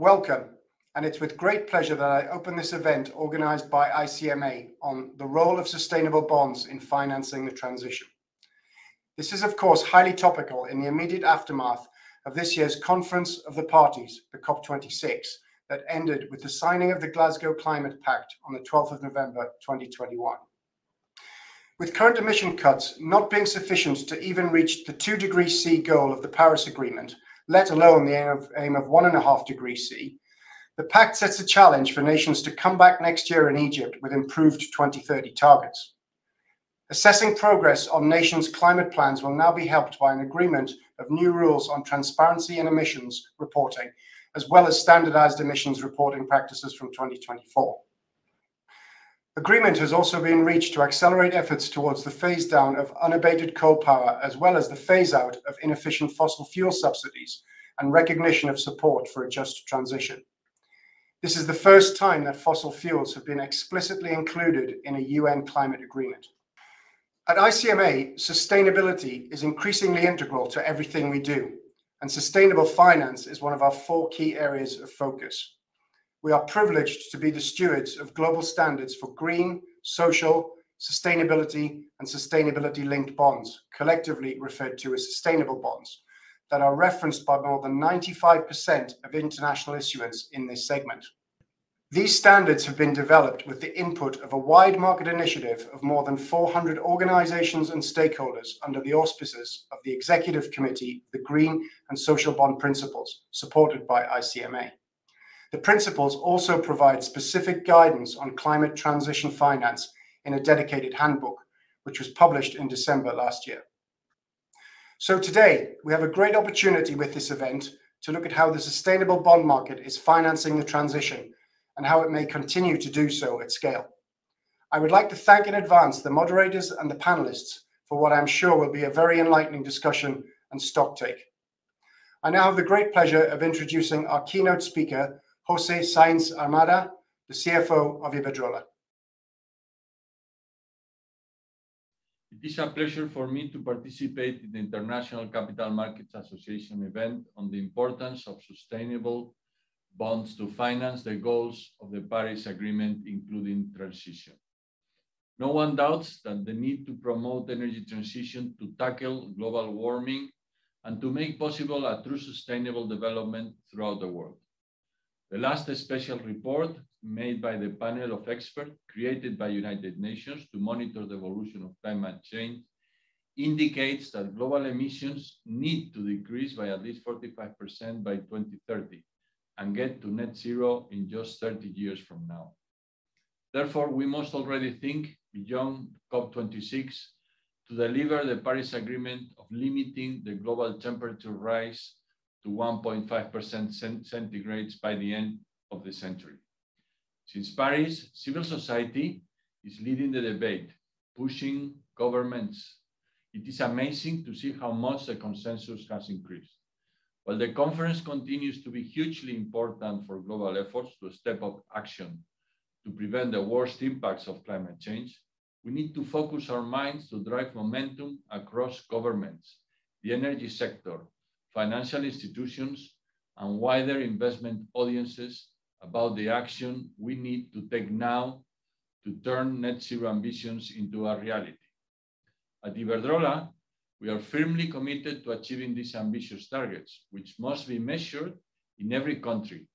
Welcome, and it's with great pleasure that I open this event organized by ICMA on the role of sustainable bonds in financing the transition. This is, of course, highly topical in the immediate aftermath of this year's Conference of the Parties, the COP26, that ended with the signing of the Glasgow Climate Pact on the 12th of November 2021. With current emission cuts not being sufficient to even reach the 2 degrees C goal of the Paris Agreement, let alone the aim of, aim of 1.5 degrees C, the pact sets a challenge for nations to come back next year in Egypt with improved 2030 targets. Assessing progress on nations' climate plans will now be helped by an agreement of new rules on transparency and emissions reporting, as well as standardized emissions reporting practices from 2024. Agreement has also been reached to accelerate efforts towards the phase down of unabated coal power, as well as the phase out of inefficient fossil fuel subsidies and recognition of support for a just transition. This is the first time that fossil fuels have been explicitly included in a UN climate agreement. At ICMA, sustainability is increasingly integral to everything we do, and sustainable finance is one of our four key areas of focus. We are privileged to be the stewards of global standards for green, social, sustainability, and sustainability linked bonds, collectively referred to as sustainable bonds, that are referenced by more than 95% of international issuance in this segment. These standards have been developed with the input of a wide market initiative of more than 400 organizations and stakeholders under the auspices of the Executive Committee, the Green and Social Bond Principles, supported by ICMA. The principles also provide specific guidance on climate transition finance in a dedicated handbook, which was published in December last year. So today, we have a great opportunity with this event to look at how the sustainable bond market is financing the transition and how it may continue to do so at scale. I would like to thank in advance the moderators and the panelists for what I'm sure will be a very enlightening discussion and stock take. I now have the great pleasure of introducing our keynote speaker, Jose Sainz Armada, the CFO of Iberdrola. It is a pleasure for me to participate in the International Capital Markets Association event on the importance of sustainable bonds to finance the goals of the Paris Agreement, including transition. No one doubts that the need to promote energy transition to tackle global warming and to make possible a true sustainable development throughout the world. The last special report made by the panel of experts created by United Nations to monitor the evolution of climate change indicates that global emissions need to decrease by at least 45% by 2030 and get to net zero in just 30 years from now. Therefore, we must already think beyond COP26 to deliver the Paris Agreement of limiting the global temperature rise to 1.5% centigrades by the end of the century. Since Paris, civil society is leading the debate, pushing governments. It is amazing to see how much the consensus has increased. While the conference continues to be hugely important for global efforts to step up action to prevent the worst impacts of climate change, we need to focus our minds to drive momentum across governments, the energy sector, financial institutions, and wider investment audiences about the action we need to take now to turn net zero ambitions into a reality. At Iberdrola, we are firmly committed to achieving these ambitious targets, which must be measured in every country.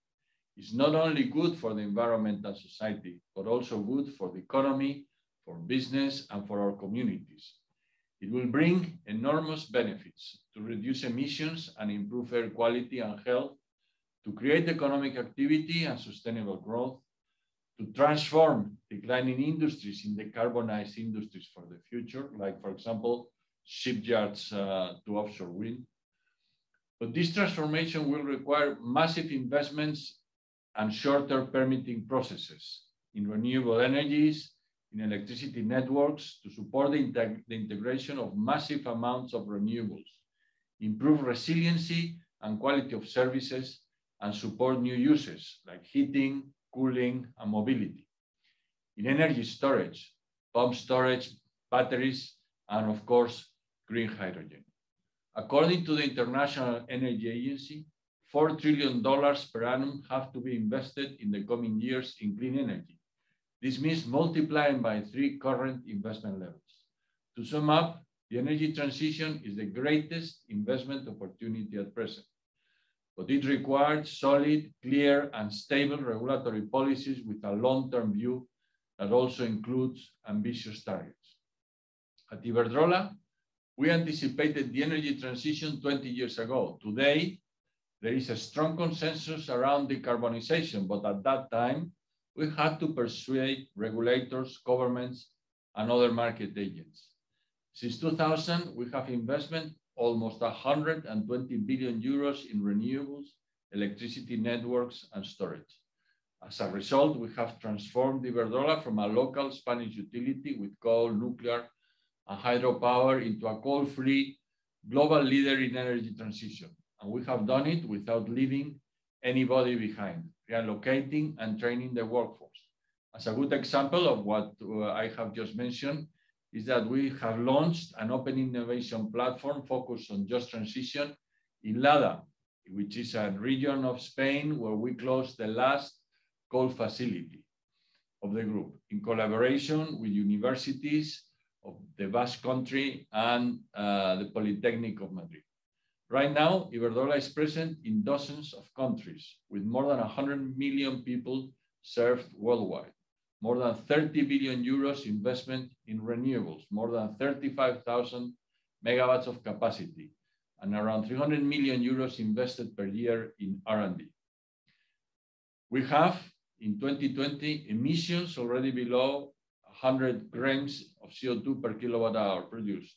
It's not only good for the environment and society, but also good for the economy, for business, and for our communities. It will bring enormous benefits to reduce emissions and improve air quality and health, to create economic activity and sustainable growth, to transform declining industries in decarbonized industries for the future, like, for example, shipyards uh, to offshore wind. But this transformation will require massive investments and shorter permitting processes in renewable energies, in electricity networks to support the, integ the integration of massive amounts of renewables, improve resiliency and quality of services, and support new uses like heating, cooling, and mobility. In energy storage, pump storage, batteries, and of course, green hydrogen. According to the International Energy Agency, $4 trillion per annum have to be invested in the coming years in clean energy. This means multiplying by three current investment levels. To sum up, the energy transition is the greatest investment opportunity at present, but it requires solid, clear, and stable regulatory policies with a long-term view that also includes ambitious targets. At Iberdrola, we anticipated the energy transition 20 years ago. Today, there is a strong consensus around decarbonization, but at that time, we had to persuade regulators, governments, and other market agents. Since 2000, we have investment almost 120 billion euros in renewables, electricity networks, and storage. As a result, we have transformed Iberdrola from a local Spanish utility with coal, nuclear, and hydropower into a coal-free global leader in energy transition. And we have done it without leaving anybody behind, reallocating and training the workforce. As a good example of what uh, I have just mentioned, is that we have launched an open innovation platform focused on just transition in Lada, which is a region of Spain where we closed the last coal facility of the group in collaboration with universities of the Basque Country and uh, the Polytechnic of Madrid. Right now, Iberdrola is present in dozens of countries with more than 100 million people served worldwide more than 30 billion euros investment in renewables, more than 35,000 megawatts of capacity, and around 300 million euros invested per year in R&D. We have, in 2020, emissions already below 100 grams of CO2 per kilowatt hour produced,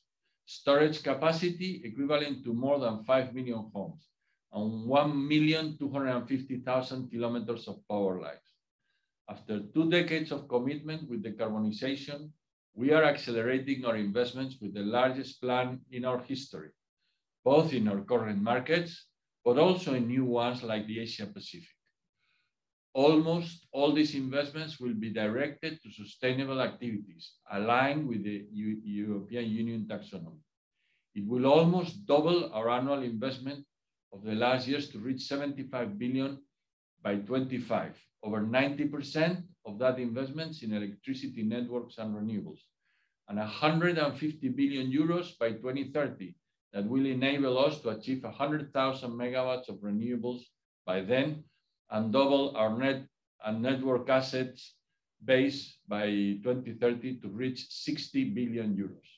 storage capacity equivalent to more than 5 million homes, and 1,250,000 kilometers of power lines. After two decades of commitment with decarbonization, we are accelerating our investments with the largest plan in our history, both in our current markets, but also in new ones like the Asia Pacific. Almost all these investments will be directed to sustainable activities aligned with the U European Union taxonomy. It will almost double our annual investment of the last years to reach 75 billion by 25 over 90% of that investments in electricity networks and renewables, and 150 billion euros by 2030 that will enable us to achieve 100,000 megawatts of renewables by then and double our net and network assets base by 2030 to reach 60 billion euros.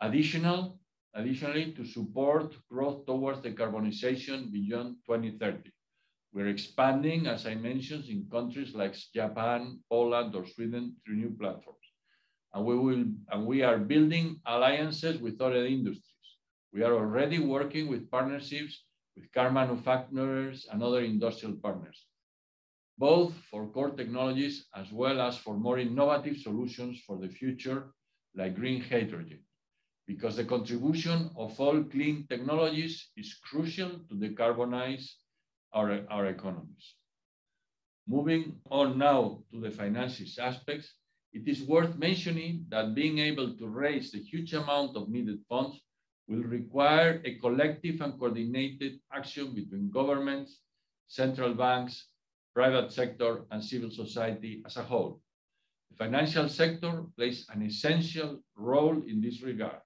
Additional, additionally, to support growth towards decarbonization beyond 2030. We're expanding, as I mentioned, in countries like Japan, Poland, or Sweden through new platforms. And we, will, and we are building alliances with other industries. We are already working with partnerships with car manufacturers and other industrial partners, both for core technologies as well as for more innovative solutions for the future, like green hydrogen, because the contribution of all clean technologies is crucial to decarbonize our, our economies. Moving on now to the finances aspects, it is worth mentioning that being able to raise the huge amount of needed funds will require a collective and coordinated action between governments, central banks, private sector, and civil society as a whole. The financial sector plays an essential role in this regard,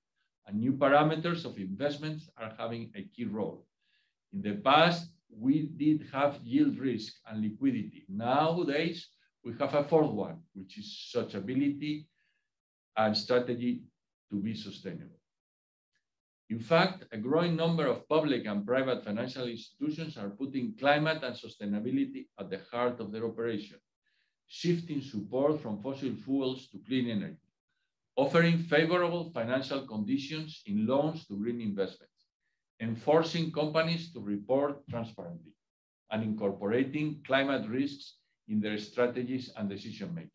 and new parameters of investments are having a key role. In the past, we did have yield risk and liquidity. Nowadays, we have a fourth one, which is such ability and strategy to be sustainable. In fact, a growing number of public and private financial institutions are putting climate and sustainability at the heart of their operation, shifting support from fossil fuels to clean energy, offering favorable financial conditions in loans to green investments, enforcing companies to report transparently, and incorporating climate risks in their strategies and decision-making.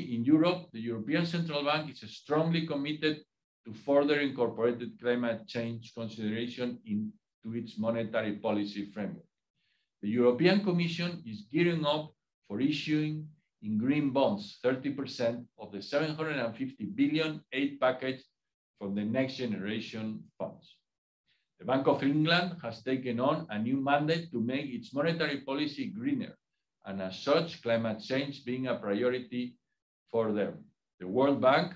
In Europe, the European Central Bank is strongly committed to further incorporate climate change consideration into its monetary policy framework. The European Commission is gearing up for issuing in green bonds 30% of the 750 billion aid package from the next generation funds. The Bank of England has taken on a new mandate to make its monetary policy greener, and as such, climate change being a priority for them. The World Bank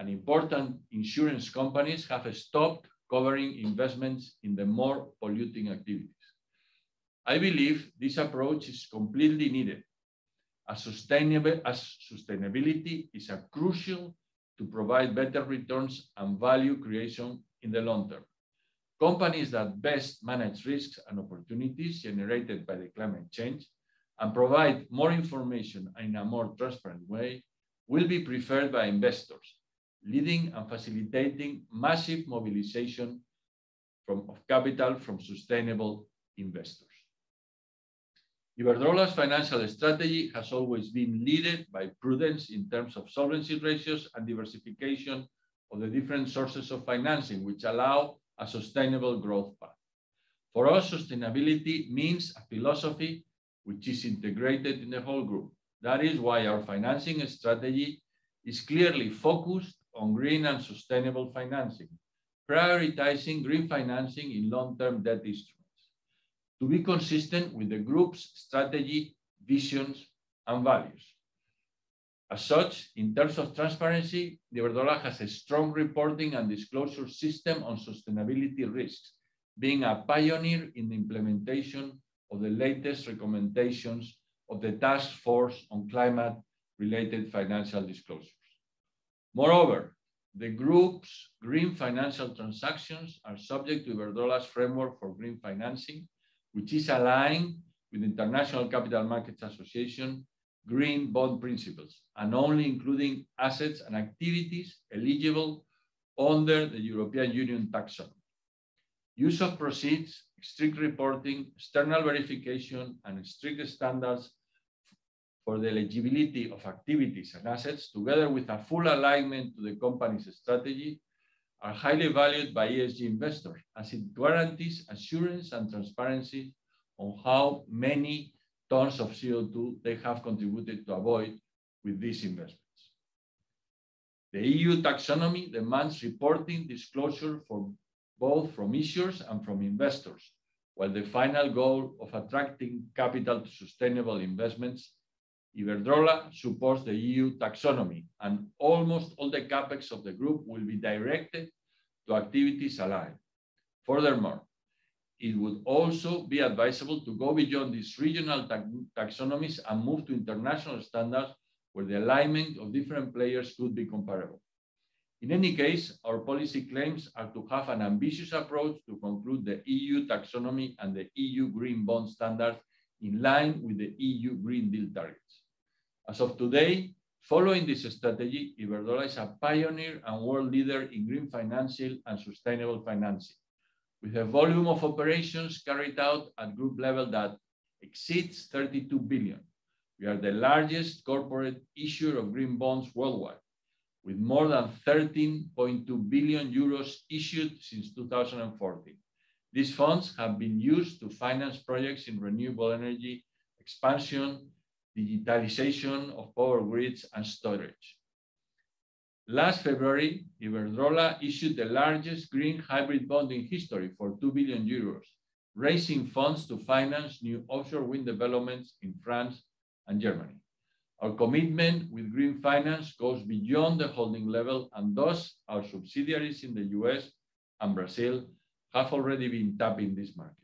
and important insurance companies have stopped covering investments in the more polluting activities. I believe this approach is completely needed as, sustainable, as sustainability is a crucial to provide better returns and value creation in the long term. Companies that best manage risks and opportunities generated by the climate change and provide more information in a more transparent way will be preferred by investors, leading and facilitating massive mobilization from, of capital from sustainable investors. Iberdrola's financial strategy has always been led by prudence in terms of solvency ratios and diversification of the different sources of financing, which allow a sustainable growth path. For us, sustainability means a philosophy which is integrated in the whole group. That is why our financing strategy is clearly focused on green and sustainable financing, prioritizing green financing in long-term debt instruments to be consistent with the group's strategy, visions, and values. As such, in terms of transparency, Iberdrola has a strong reporting and disclosure system on sustainability risks, being a pioneer in the implementation of the latest recommendations of the Task Force on Climate-related Financial Disclosures. Moreover, the group's green financial transactions are subject to Iberdrola's framework for green financing, which is aligned with the International Capital Markets Association green bond principles and only including assets and activities eligible under the European Union taxonomy. Use of proceeds, strict reporting, external verification, and strict standards for the eligibility of activities and assets, together with a full alignment to the company's strategy, are highly valued by ESG investors as it guarantees assurance and transparency on how many tons of CO2 they have contributed to avoid with these investments. The EU taxonomy demands reporting disclosure for both from issuers and from investors, while the final goal of attracting capital to sustainable investments, Iberdrola supports the EU taxonomy, and almost all the capex of the group will be directed to activities aligned. Furthermore, it would also be advisable to go beyond these regional taxonomies and move to international standards where the alignment of different players could be comparable. In any case, our policy claims are to have an ambitious approach to conclude the EU taxonomy and the EU green bond standards in line with the EU Green Deal targets. As of today, following this strategy, Iberdrola is a pioneer and world leader in green financing and sustainable financing with a volume of operations carried out at group level that exceeds 32 billion. We are the largest corporate issuer of green bonds worldwide, with more than 13.2 billion euros issued since 2014. These funds have been used to finance projects in renewable energy, expansion, digitalization of power grids, and storage. Last February, Iberdrola issued the largest green hybrid bond in history for 2 billion euros, raising funds to finance new offshore wind developments in France and Germany. Our commitment with green finance goes beyond the holding level, and thus our subsidiaries in the US and Brazil have already been tapping this market.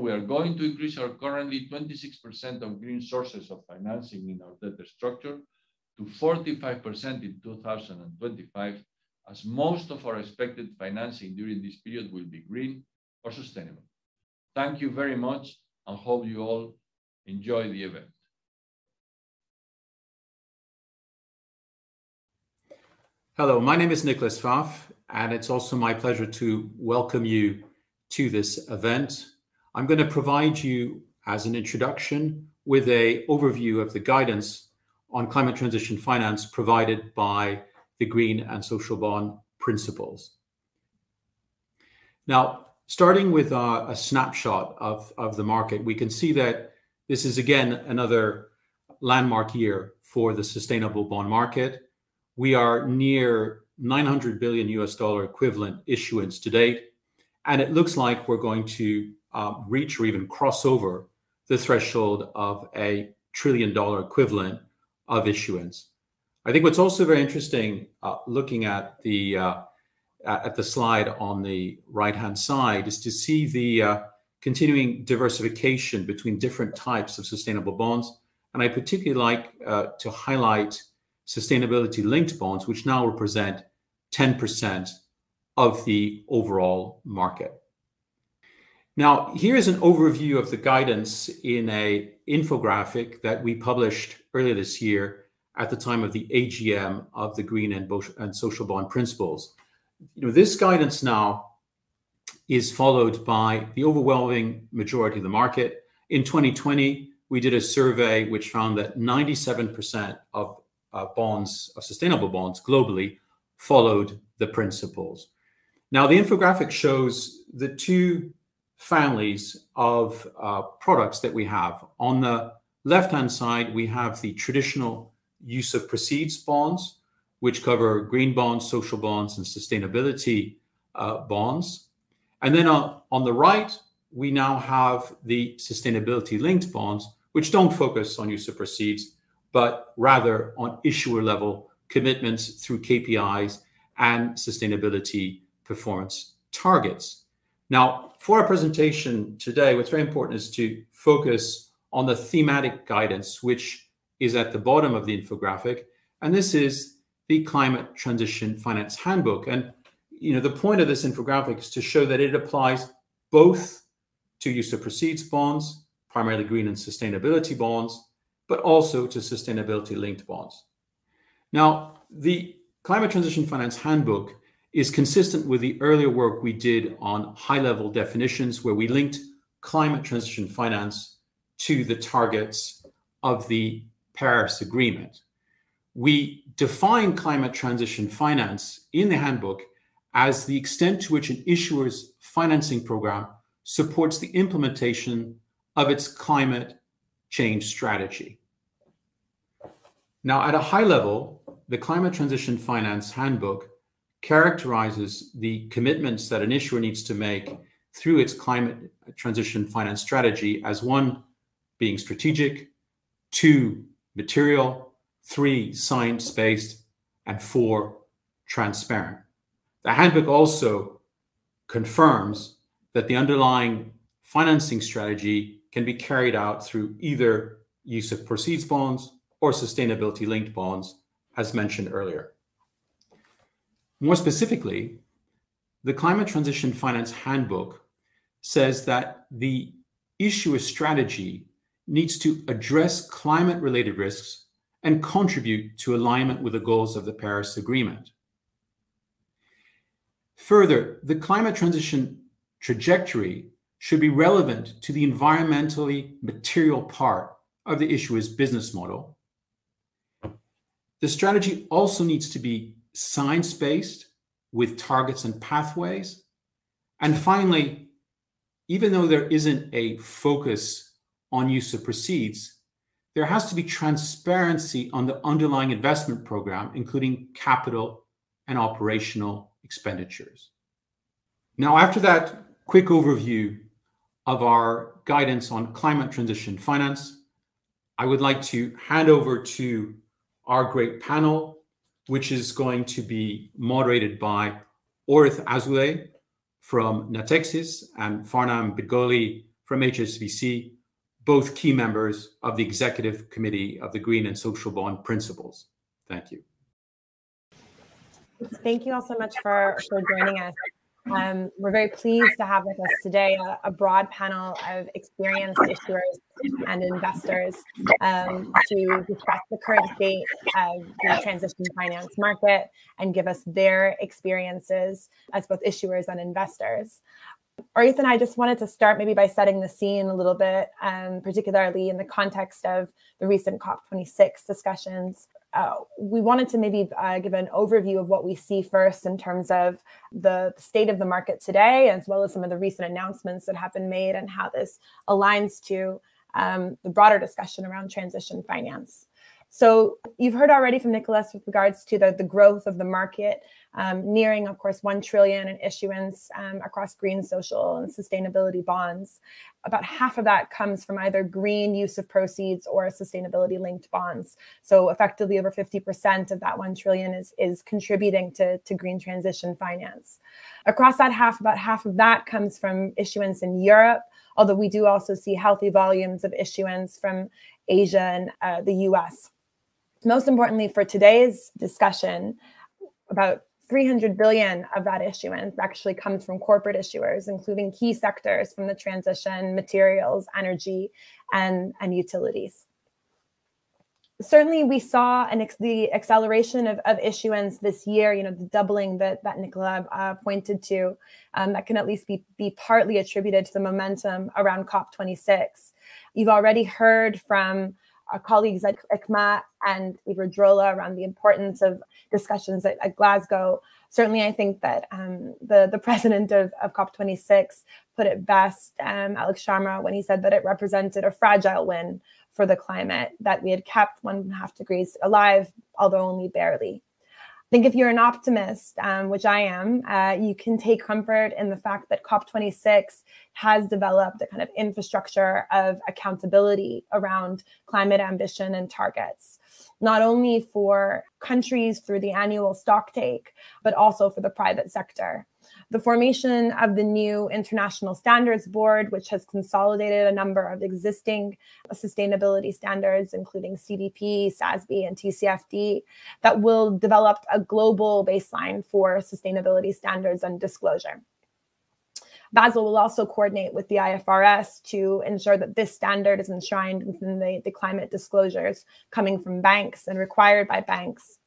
We are going to increase our currently 26% of green sources of financing in our debt structure to 45% in 2025, as most of our expected financing during this period will be green or sustainable. Thank you very much, and hope you all enjoy the event. Hello, my name is Nicholas Pfaff, and it's also my pleasure to welcome you to this event. I'm going to provide you as an introduction with a overview of the guidance on climate transition finance provided by the Green and Social Bond Principles. Now, starting with a, a snapshot of, of the market, we can see that this is again another landmark year for the sustainable bond market. We are near 900 billion US dollar equivalent issuance to date, And it looks like we're going to uh, reach or even cross over the threshold of a trillion dollar equivalent of issuance. I think what's also very interesting, uh, looking at the uh, at the slide on the right hand side, is to see the uh, continuing diversification between different types of sustainable bonds. And I particularly like uh, to highlight sustainability linked bonds, which now represent 10% of the overall market. Now, here's an overview of the guidance in a infographic that we published earlier this year at the time of the AGM of the Green and, and Social Bond Principles. You know, this guidance now is followed by the overwhelming majority of the market. In 2020, we did a survey which found that 97% of uh, bonds, of sustainable bonds globally, followed the principles. Now, the infographic shows the two families of uh, products that we have. On the left-hand side, we have the traditional use of proceeds bonds, which cover green bonds, social bonds, and sustainability uh, bonds. And then on, on the right, we now have the sustainability linked bonds, which don't focus on use of proceeds, but rather on issuer level commitments through KPIs and sustainability performance targets. Now, for our presentation today, what's very important is to focus on the thematic guidance, which is at the bottom of the infographic. And this is the Climate Transition Finance Handbook. And you know, the point of this infographic is to show that it applies both to use of proceeds bonds, primarily green and sustainability bonds, but also to sustainability linked bonds. Now, the Climate Transition Finance Handbook is consistent with the earlier work we did on high level definitions, where we linked climate transition finance to the targets of the Paris Agreement. We define climate transition finance in the handbook as the extent to which an issuer's financing program supports the implementation of its climate change strategy. Now, at a high level, the Climate Transition Finance Handbook characterizes the commitments that an issuer needs to make through its climate transition finance strategy as one, being strategic, two, material, three, science based, and four, transparent. The handbook also confirms that the underlying financing strategy can be carried out through either use of proceeds bonds or sustainability linked bonds, as mentioned earlier. More specifically, the Climate Transition Finance Handbook says that the issuer strategy needs to address climate related risks and contribute to alignment with the goals of the Paris Agreement. Further, the climate transition trajectory should be relevant to the environmentally material part of the issuer's business model. The strategy also needs to be science based with targets and pathways. And finally, even though there isn't a focus on use of proceeds, there has to be transparency on the underlying investment program, including capital and operational expenditures. Now, after that quick overview of our guidance on climate transition finance, I would like to hand over to our great panel which is going to be moderated by Orith Azoulay from Natixis and Farnam Bidgoli from HSBC, both key members of the Executive Committee of the Green and Social Bond Principles. Thank you. Thank you all so much for, for joining us. Um, we're very pleased to have with us today a, a broad panel of experienced issuers and investors um, to discuss the current state of the transition finance market and give us their experiences as both issuers and investors. Orith and I just wanted to start maybe by setting the scene a little bit, um, particularly in the context of the recent COP26 discussions uh, we wanted to maybe uh, give an overview of what we see first in terms of the state of the market today, as well as some of the recent announcements that have been made and how this aligns to um, the broader discussion around transition finance. So you've heard already from Nicholas with regards to the, the growth of the market um, nearing, of course, 1 trillion in issuance um, across green, social, and sustainability bonds. About half of that comes from either green use of proceeds or sustainability linked bonds. So effectively over 50% of that 1 trillion is, is contributing to, to green transition finance. Across that half, about half of that comes from issuance in Europe, although we do also see healthy volumes of issuance from Asia and uh, the US. Most importantly, for today's discussion, about 300 billion of that issuance actually comes from corporate issuers, including key sectors from the transition, materials, energy, and, and utilities. Certainly, we saw an an the acceleration of, of issuance this year, you know, the doubling that, that Nicola uh, pointed to, um, that can at least be, be partly attributed to the momentum around COP26. You've already heard from our colleagues at ICMA and Iberdrola around the importance of discussions at, at Glasgow. Certainly, I think that um, the, the president of, of COP26 put it best, um, Alok Sharma, when he said that it represented a fragile win for the climate, that we had kept one and a half degrees alive, although only barely. I think if you're an optimist, um, which I am, uh, you can take comfort in the fact that COP26 has developed a kind of infrastructure of accountability around climate ambition and targets, not only for countries through the annual stocktake, but also for the private sector the formation of the new International Standards Board, which has consolidated a number of existing sustainability standards, including CDP, SASB, and TCFD, that will develop a global baseline for sustainability standards and disclosure. Basel will also coordinate with the IFRS to ensure that this standard is enshrined within the, the climate disclosures coming from banks and required by banks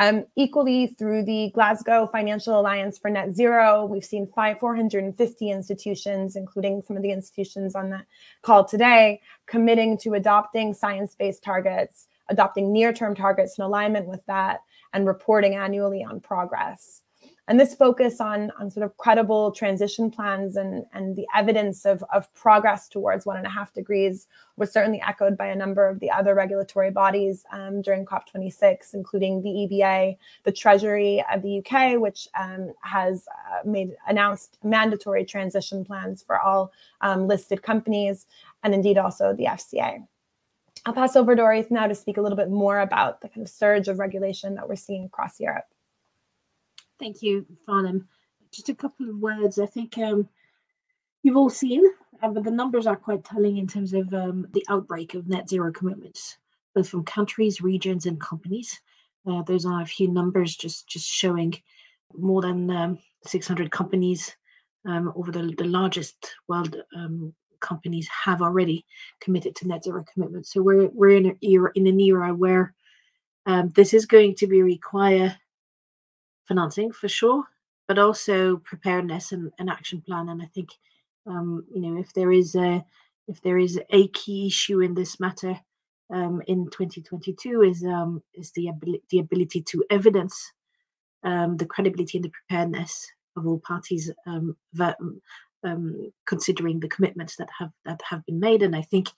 um, equally, through the Glasgow Financial Alliance for Net Zero, we've seen five, 450 institutions, including some of the institutions on the call today, committing to adopting science based targets, adopting near term targets in alignment with that, and reporting annually on progress and this focus on, on sort of credible transition plans and, and the evidence of, of progress towards one and a half degrees was certainly echoed by a number of the other regulatory bodies um, during COP26, including the EBA, the Treasury of the UK, which um, has uh, made announced mandatory transition plans for all um, listed companies, and indeed also the FCA. I'll pass over to Orith now to speak a little bit more about the kind of surge of regulation that we're seeing across Europe. Thank you, Farnam. Just a couple of words. I think um, you've all seen, uh, but the numbers are quite telling in terms of um, the outbreak of net zero commitments, both from countries, regions, and companies. Uh, those are a few numbers just just showing more than um, 600 companies um, over the, the largest world um, companies have already committed to net zero commitments. So we're we're in an era in an era where um, this is going to be require financing for sure, but also preparedness and an action plan. And I think, um, you know, if there is a if there is a key issue in this matter um, in 2022 is um, is the ability the ability to evidence um, the credibility and the preparedness of all parties um, that, um, considering the commitments that have that have been made. And I think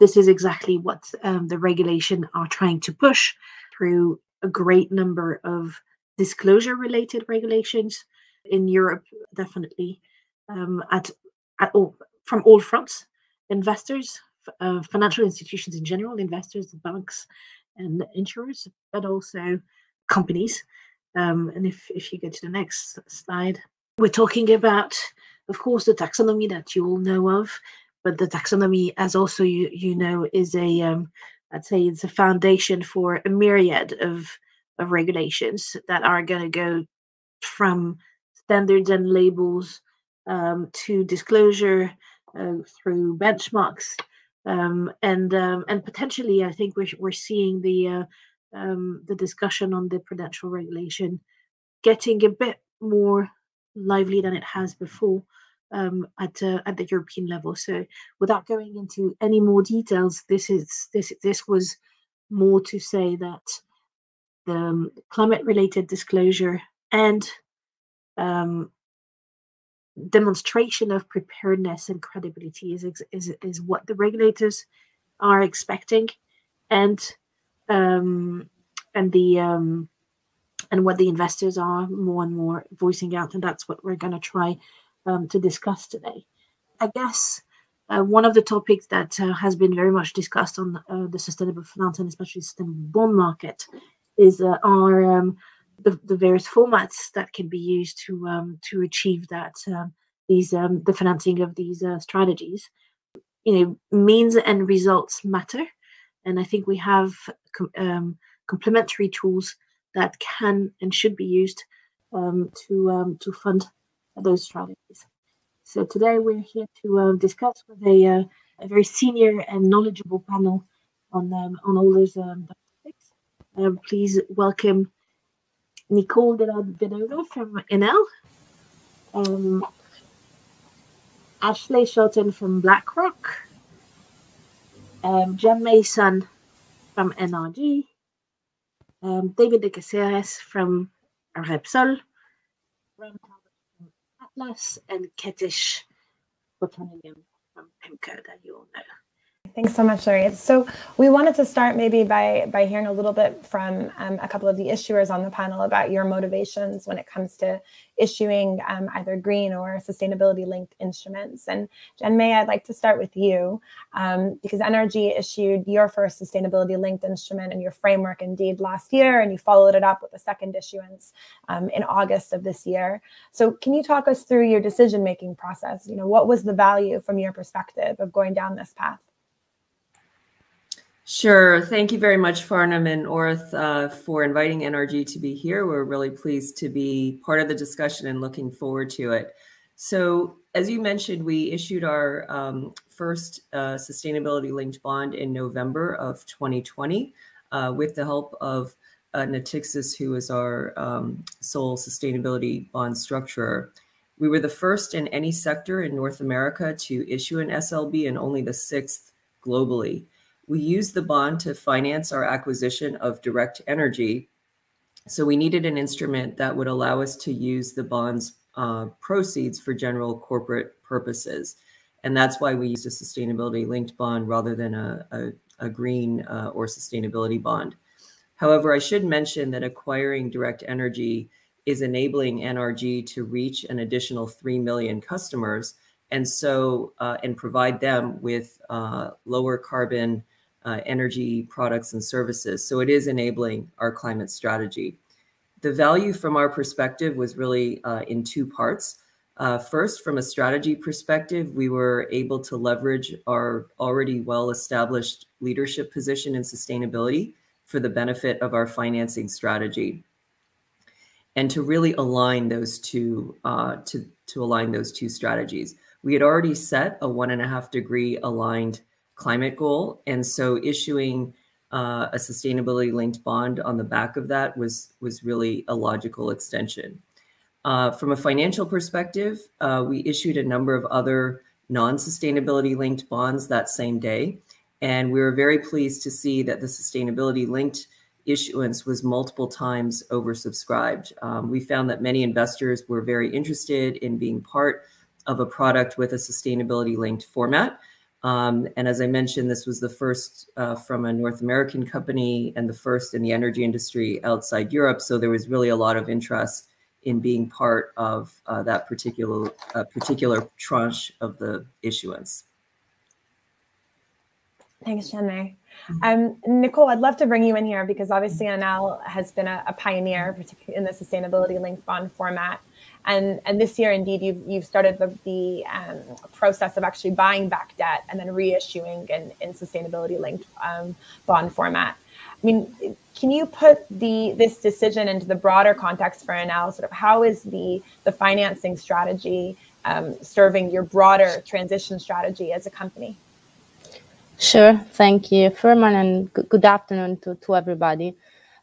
this is exactly what um, the regulation are trying to push through a great number of disclosure related regulations in Europe, definitely um, at, at all, from all fronts investors, uh, financial institutions in general, investors, banks, and insurers, but also companies. Um, and if, if you go to the next slide, we're talking about, of course, the taxonomy that you all know of, but the taxonomy, as also you you know, is a um, I'd say it's a foundation for a myriad of of regulations that are going to go from standards and labels um, to disclosure uh, through benchmarks um, and um, and potentially I think we're we're seeing the uh, um, the discussion on the prudential regulation getting a bit more lively than it has before um, at uh, at the European level. So without going into any more details, this is this this was more to say that um, climate related disclosure and um, demonstration of preparedness and credibility is, is, is what the regulators are expecting and um, and the um, and what the investors are more and more voicing out. And that's what we're going to try um, to discuss today. I guess uh, one of the topics that uh, has been very much discussed on uh, the sustainable finance and especially sustainable bond market is uh, are um, the, the, various formats that can be used to um, to achieve that um, these um, the financing of these uh, strategies. You know, means and results matter, and I think we have com- um, complementary tools that can and should be used to to fund those strategies. So today we're here to uh, discuss with a, uh, a, very senior and knowledgeable panel on um, on all those um. Um, please welcome Nicole de la Vedova from Enel, um, Ashley Shelton from BlackRock, um, Jen Mason from NRG, um, David de Caceres from Repsol, from Atlas and Ketish Botaninium from PIMCO that you all know. Thanks so much, Larry. So we wanted to start maybe by by hearing a little bit from um, a couple of the issuers on the panel about your motivations when it comes to issuing um, either green or sustainability linked instruments. And Jen May, I'd like to start with you um, because NRG issued your first sustainability linked instrument and your framework indeed last year, and you followed it up with a second issuance um, in August of this year. So can you talk us through your decision making process? You know, what was the value from your perspective of going down this path? Sure. Thank you very much, Farnam and Orith, uh, for inviting NRG to be here. We're really pleased to be part of the discussion and looking forward to it. So, as you mentioned, we issued our um, first uh, sustainability linked bond in November of 2020 uh, with the help of uh, Natixis, who is our um, sole sustainability bond structurer. We were the first in any sector in North America to issue an SLB and only the sixth globally. We used the bond to finance our acquisition of direct energy. So we needed an instrument that would allow us to use the bond's uh, proceeds for general corporate purposes. And that's why we used a sustainability linked bond rather than a, a, a green uh, or sustainability bond. However, I should mention that acquiring direct energy is enabling NRG to reach an additional 3 million customers and so uh, and provide them with uh, lower carbon uh, energy products and services. So it is enabling our climate strategy. The value from our perspective was really uh, in two parts. Uh, first, from a strategy perspective, we were able to leverage our already well established leadership position in sustainability for the benefit of our financing strategy and to really align those two uh, to, to align those two strategies. We had already set a one and a half degree aligned climate goal. And so issuing uh, a sustainability linked bond on the back of that was, was really a logical extension. Uh, from a financial perspective, uh, we issued a number of other non-sustainability linked bonds that same day. And we were very pleased to see that the sustainability linked issuance was multiple times oversubscribed. Um, we found that many investors were very interested in being part of a product with a sustainability linked format. Um, and as I mentioned, this was the first uh, from a North American company and the first in the energy industry outside Europe. So there was really a lot of interest in being part of uh, that particular uh, particular tranche of the issuance. Thanks, Jen mm-hmm. Um, Nicole, I'd love to bring you in here because obviously Enel has been a, a pioneer, particularly in the sustainability linked bond format. And, and this year, indeed, you've, you've started the, the um, process of actually buying back debt and then reissuing in, in sustainability linked um, bond format. I mean, can you put the this decision into the broader context for Enel? Sort of how is the the financing strategy um, serving your broader transition strategy as a company? Sure, thank you, Farnam, and good afternoon to, to everybody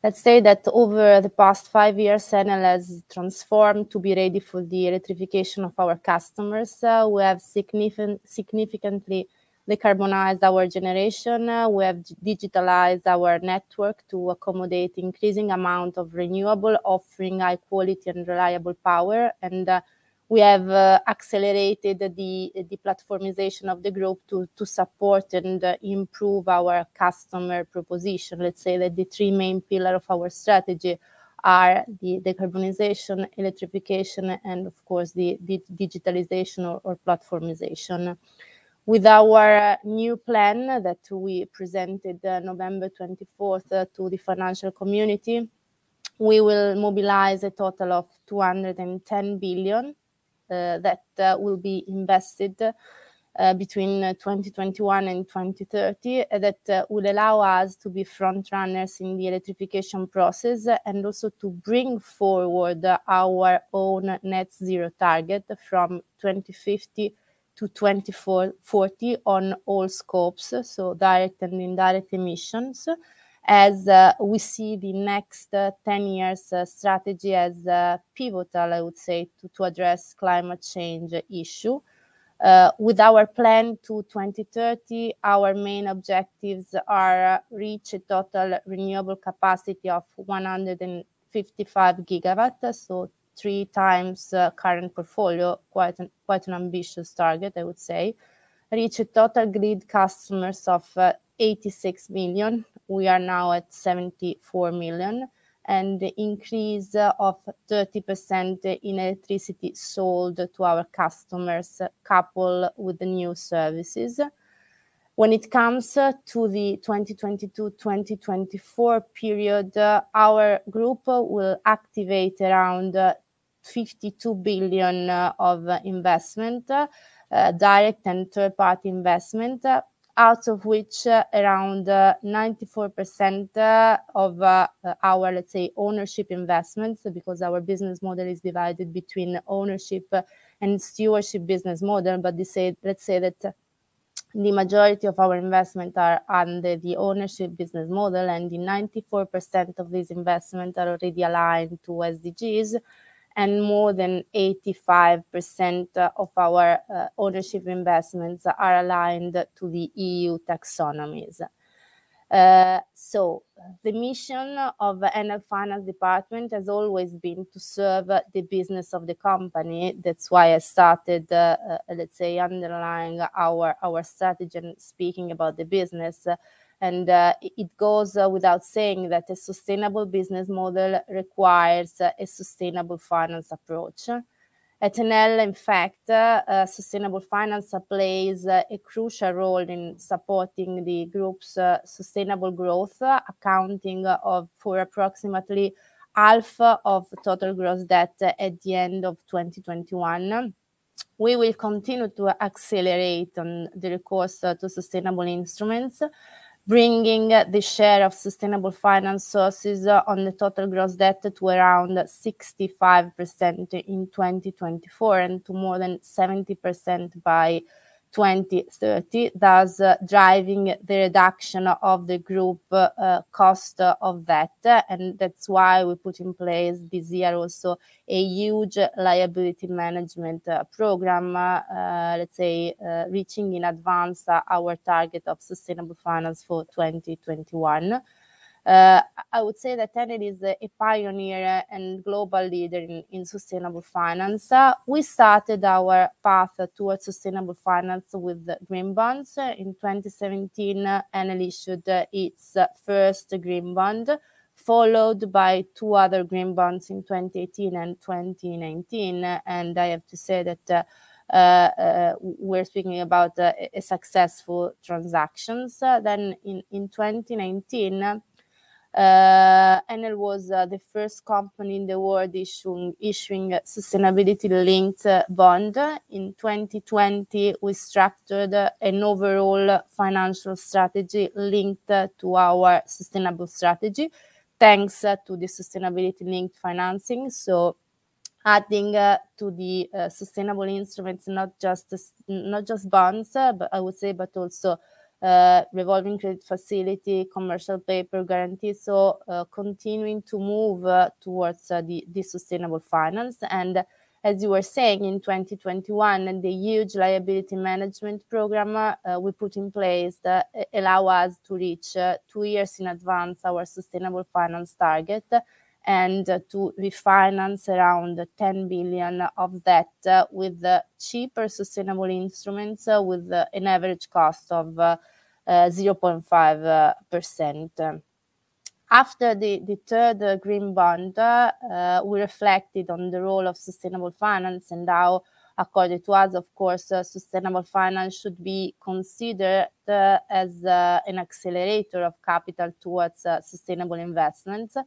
let's say that over the past five years, Enel has transformed to be ready for the electrification of our customers. Uh, we have significant, significantly decarbonized our generation. Uh, we have digitalized our network to accommodate increasing amount of renewable, offering high quality and reliable power. We have uh, accelerated the, the platformization of the group to, to support and uh, improve our customer proposition. Let's say that the three main pillars of our strategy are the decarbonization, electrification, and of course the, the digitalization or, or, platformization. With our new plan that we presented uh, November 24th uh, to the financial community, we will mobilize a total of 210 billion that uh, will be invested uh, between 2021 and 2030 that will allow us to be front runners in the electrification process and also to bring forward our own net zero target from 2050 to 2040 on all scopes, so direct and indirect emissions, as uh, we see the next uh, 10 years uh, strategy as pivotal, I would say, to, to address climate change issue. Uh, with our plan to 2030, our main objectives are reach a total renewable capacity of 155 gigawatt, so three times uh, current portfolio, quite an, quite an ambitious target, I would say. Reach a total grid customers of uh, 86 million. We are now at 74 million and the increase of 30% in electricity sold to our customers coupled with the new services. When it comes to the 2022-2024 period, our group will activate around 52 billion of investment, direct and third-party investment, out of which uh, around 94% uh, of uh, our, let's say, ownership investments, because our business model is divided between ownership and stewardship business model. But say, let's say that the majority of our investment are under the ownership business model, and the 94% of these investments are already aligned to SDGs and more than 85% of our uh, ownership investments are aligned to the EU taxonomies. Uh, so the mission of Enel Finance Department has always been to serve the business of the company. That's why I started, uh, uh let's say, underlying our our strategy and speaking about the business and uh, it goes uh, without saying that a sustainable business model requires uh, a sustainable finance approach. At Enel, in fact, uh, uh, sustainable finance plays uh, a crucial role in supporting the group's sustainable growth, accounting of, for approximately half of total gross debt at the end of 2021 we will continue to accelerate on the recourse to sustainable instruments bringing the share of sustainable finance sources uh, on the total gross debt to around 65% in 2024 and to more than 70% by 2030, thus uh, driving the reduction of the group uh, cost of that. And that's why we put in place this year also a huge liability management uh, program, uh, let's say, uh, reaching in advance our target of sustainable finance for 2021. Uh, I would say that Enel is a, a, pioneer and global leader in, in sustainable finance. Uh, we started our path towards sustainable finance with green bonds. In 2017, Enel issued its first green bond, followed by two other green bonds in 2018 and 2019. And I have to say that uh, uh, uh, we're speaking about uh, a successful transactions. then in, in 2019, uh, Enel was uh, the first company in the world issuing, issuing sustainability-linked uh, bond. In 2020, we structured an overall financial strategy linked to our sustainable strategy, thanks to the sustainability-linked financing. So adding uh, to the uh, sustainable instruments not just not just bonds uh, but i would say but also uh, revolving credit facility, commercial paper guarantees. So uh, continuing to move uh, towards uh, the, the sustainable finance. And as you were saying, in 2021, the huge liability management program uh, we put in place that allow us to reach uh, two years in advance our sustainable finance target and to refinance around 10 billion of that with cheaper sustainable instruments with an average cost of 0.5%. After the, the third uh, green bond, uh, we reflected on the role of sustainable finance and how, according to us, of course, uh, sustainable finance should be considered uh, as uh, an accelerator of capital towards uh, sustainable investments,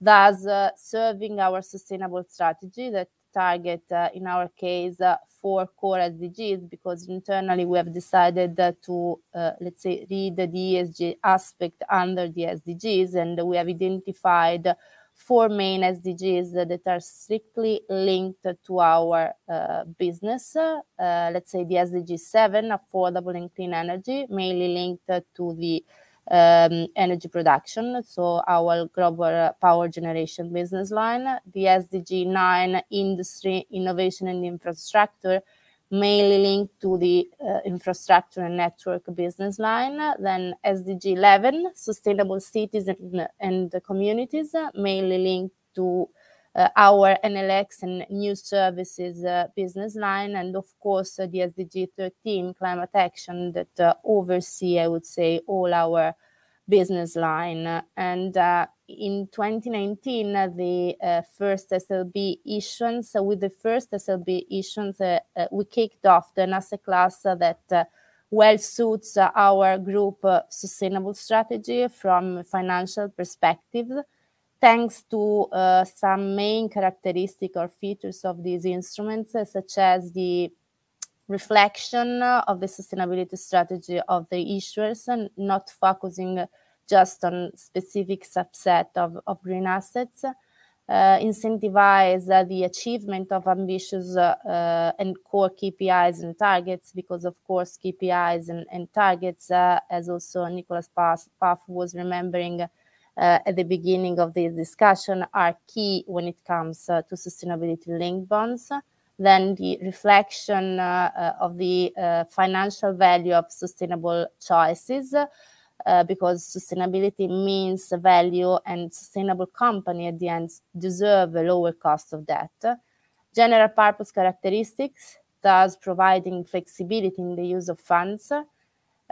thus serving our sustainable strategy that target, in our case, four core SDGs because internally we have decided to, uh, let's say, read the ESG aspect under the SDGs, and we have identified four main SDGs that are strictly linked to our uh, business. Uh, let's say the SDG 7, affordable and clean energy, mainly linked to the um, energy production, so our global power generation business line. The SDG 9, industry, innovation and infrastructure, mainly linked to the uh, infrastructure and network business line. Then SDG 11, sustainable cities and, and communities, mainly linked to our Enel X and new services uh, business line, and of course uh, the SDG 13 climate action that uh, oversee, I would say, all our business line. And uh, in 2019, uh, the first SLB issuance, with the first SLB issuance, we kicked off the asset class that well suits our group sustainable strategy from financial perspective thanks to uh, some main characteristic or features of these instruments, uh, such as the reflection of the sustainability strategy of the issuers and not focusing just on specific subset of, of green assets, uh, incentivize uh, the achievement of ambitious uh, and core KPIs and targets, because of course KPIs and, and targets, as also Nicholas Pfaff was remembering, uh, at the beginning of this discussion are key when it comes uh, to sustainability linked bonds. Then the reflection uh, of the financial value of sustainable choices, because sustainability means value and sustainable company at the end deserve a lower cost of debt. General purpose characteristics, thus providing flexibility in the use of funds.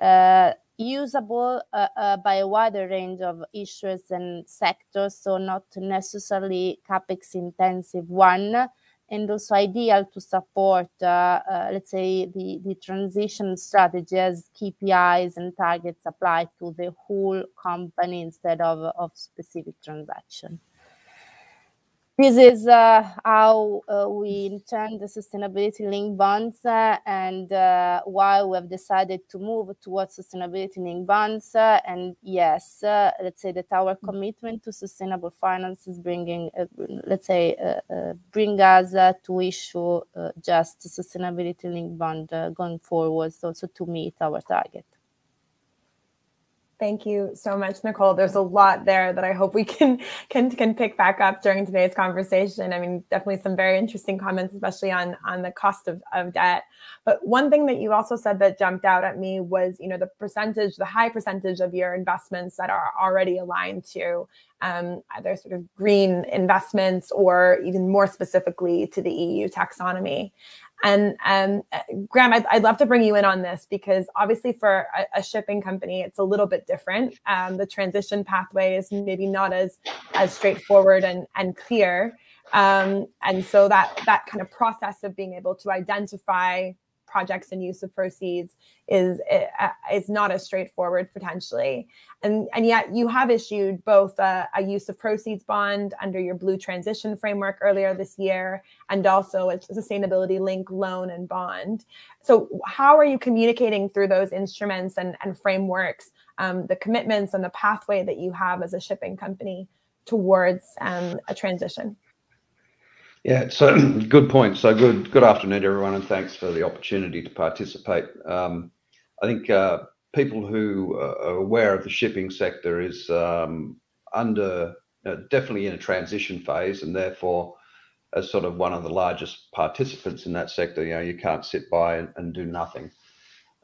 Uh, usable uh, uh, by a wider range of issues and sectors, so not necessarily capex intensive one, and also ideal to support, uh, uh, let's say, the, the transition strategies, KPIs and targets applied to the whole company instead of, of specific transaction this is uh, how uh, we intend the sustainability linked bonds uh, and uh, why we have decided to move towards sustainability linked bonds. Uh, and yes, uh, let's say that our commitment to sustainable finance is bringing, let's say, bring us to issue just sustainability linked bond going forward, also to meet our target. Thank you so much, Nicole. There's a lot there that I hope we can can can pick back up during today's conversation. I mean, definitely some very interesting comments, especially on on the cost of, of debt. But one thing that you also said that jumped out at me was, you know, the percentage, the high percentage of your investments that are already aligned to um, either sort of green investments or even more specifically to the EU taxonomy. And um, uh, Graham, I'd, I'd, love to bring you in on this because obviously for a, a shipping company, it's a little bit different. Um, the transition pathway is maybe not as as straightforward and, and clear. Um, and so that that kind of process of being able to identify projects and use of proceeds is uh, is not as straightforward potentially. And and yet you have issued both a, a, use of proceeds bond under your blue transition framework earlier this year and also a sustainability link loan and bond. So how are you communicating through those instruments and, and frameworks um, the commitments and the pathway that you have as a shipping company towards um, a transition yeah, so good point. So good good afternoon, everyone, and thanks for the opportunity to participate. Um, I think uh, people who are aware of the shipping sector is um, under uh, definitely in a transition phase, and therefore, as sort of one of the largest participants in that sector, you know, you can't sit by and, and do nothing.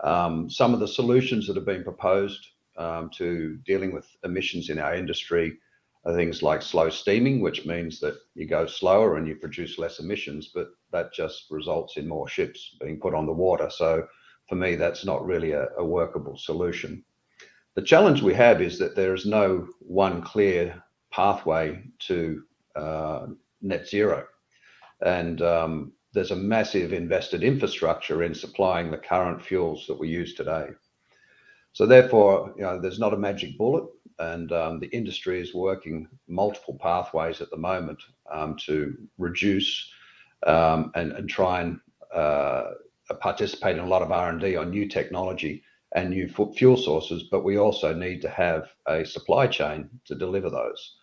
Um, some of the solutions that have been proposed um, to dealing with emissions in our industry are things like slow steaming, which means that you go slower and you produce less emissions, but that just results in more ships being put on the water. So for me, that's not really a, a workable solution. The challenge we have is that there is no one clear pathway to uh, net zero. And um, there's a massive invested infrastructure in supplying the current fuels that we use today. So therefore, you know, there's not a magic bullet, and um, the industry is working multiple pathways at the moment um, to reduce um, and, and, try and uh, participate in a lot of R&D on new technology and new fuel sources, but we also need to have a supply chain to deliver those.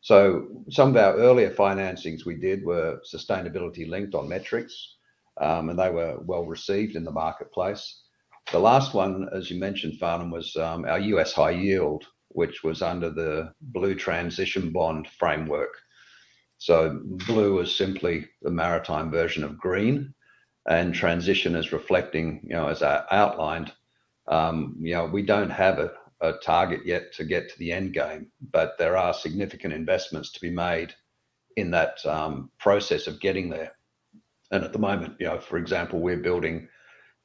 So some of our earlier financings we did were sustainability linked on metrics, um, and they were well received in the marketplace. The last one, as you mentioned, Farnam, was um, our US high yield, which was under the blue transition bond framework. So blue is simply the maritime version of green, and transition is reflecting, you know, as I outlined, um, you know, we don't have a, a target yet to get to the end game, but there are significant investments to be made in that um, process of getting there. And at the moment, you know, for example, we're building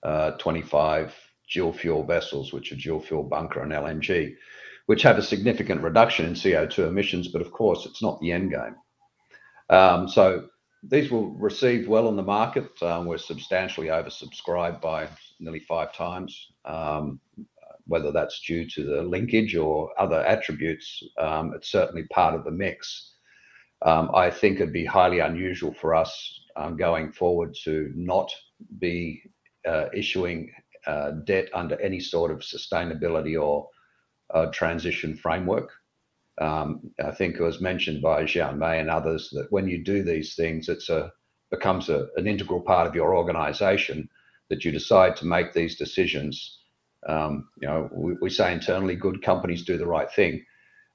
25 dual fuel vessels, which are dual fuel bunker and LNG, which have a significant reduction in CO2 emissions, but of course, it's not the end game. Um, so these were received well in the market. Um, we're substantially oversubscribed by nearly five times. Um, whether that's due to the linkage or other attributes, um, it's certainly part of the mix. Um, I think it'd be highly unusual for us um, going forward to not be uh, issuing uh, debt under any sort of sustainability or uh, transition framework. Um, I think it was mentioned by Xiaomei and others that when you do these things, it's a becomes a, an integral part of your organization that you decide to make these decisions. Um, you know, we, we, say internally, good companies do the right thing.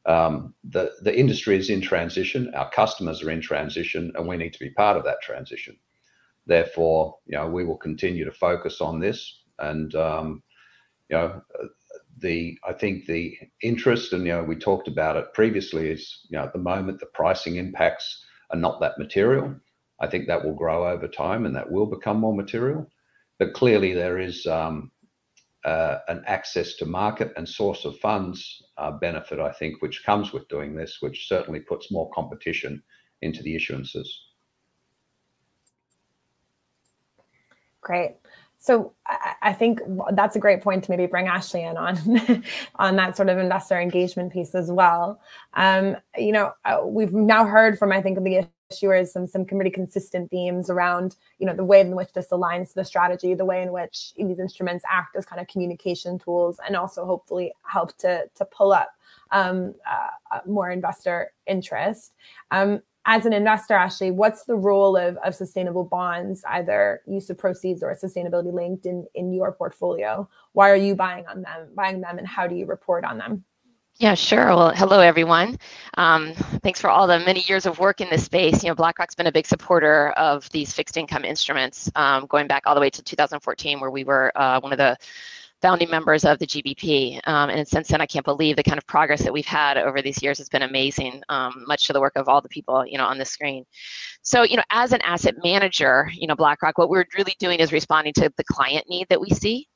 Um, the the industry is in transition. Our customers are in transition, and we need to be part of that transition. Therefore, you know, we will continue to focus on this, and um, you know, the I think the interest, and you know, we talked about it previously, is you know, at the moment the pricing impacts are not that material. I think that will grow over time, and that will become more material. But clearly, there is um, uh, an access to market and source of funds uh, benefit, I think, which comes with doing this, which certainly puts more competition into the issuances. Great. So I think that's a great point to maybe bring Ashley in on on that sort of investor engagement piece as well. Um, you know, uh, we've now heard from I think the issuers some some really consistent themes around you know the way in which this aligns to the strategy, the way in which these instruments act as kind of communication tools, and also hopefully help to to pull up um, uh, more investor interest. Um, as an investor, Ashley, what's the role of, of sustainable bonds, either use of proceeds or sustainability linked in, in your portfolio? Why are you buying on them, buying them, and how do you report on them? Yeah, sure. Well, hello everyone. Um, thanks for all the many years of work in this space. You know, BlackRock's been a big supporter of these fixed income instruments, um, going back all the way to 2014, where we were uh, one of the founding members of the GBP. Um, and since then, I can't believe the kind of progress that we've had over these years has been amazing, um, much to the work of all the people, you know, on the screen. So, you know, as an asset manager, you know, BlackRock, what we're really doing is responding to the client need that we see.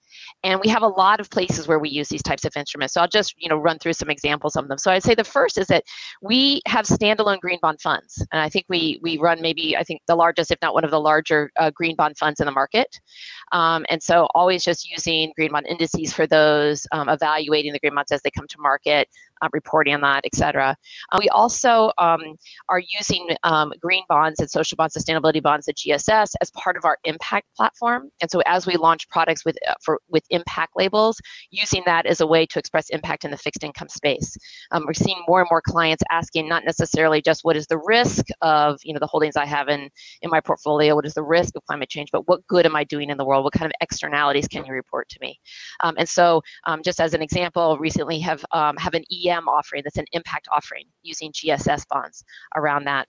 And we have a lot of places where we use these types of instruments. So I'll just, you know, run through some examples of them. So I'd say the first is that we have standalone green bond funds. And I think we we run maybe, I think the largest, if not one of the larger uh, green bond funds in the market. Um, and so always just using green bond indices for those, um, evaluating the green bonds as they come to market, reporting on that, et cetera. Uh, we also um, are using um, green bonds and social bonds, sustainability bonds at GSS as part of our impact platform. And so as we launch products with uh, for with impact labels, using that as a way to express impact in the fixed income space. Um, we're seeing more and more clients asking not necessarily just what is the risk of you know the holdings I have in in my portfolio, what is the risk of climate change, but what good am I doing in the world? What kind of externalities can you report to me? Um, and so um, just as an example, recently have um, have an Offering that's an impact offering using GSS bonds around that.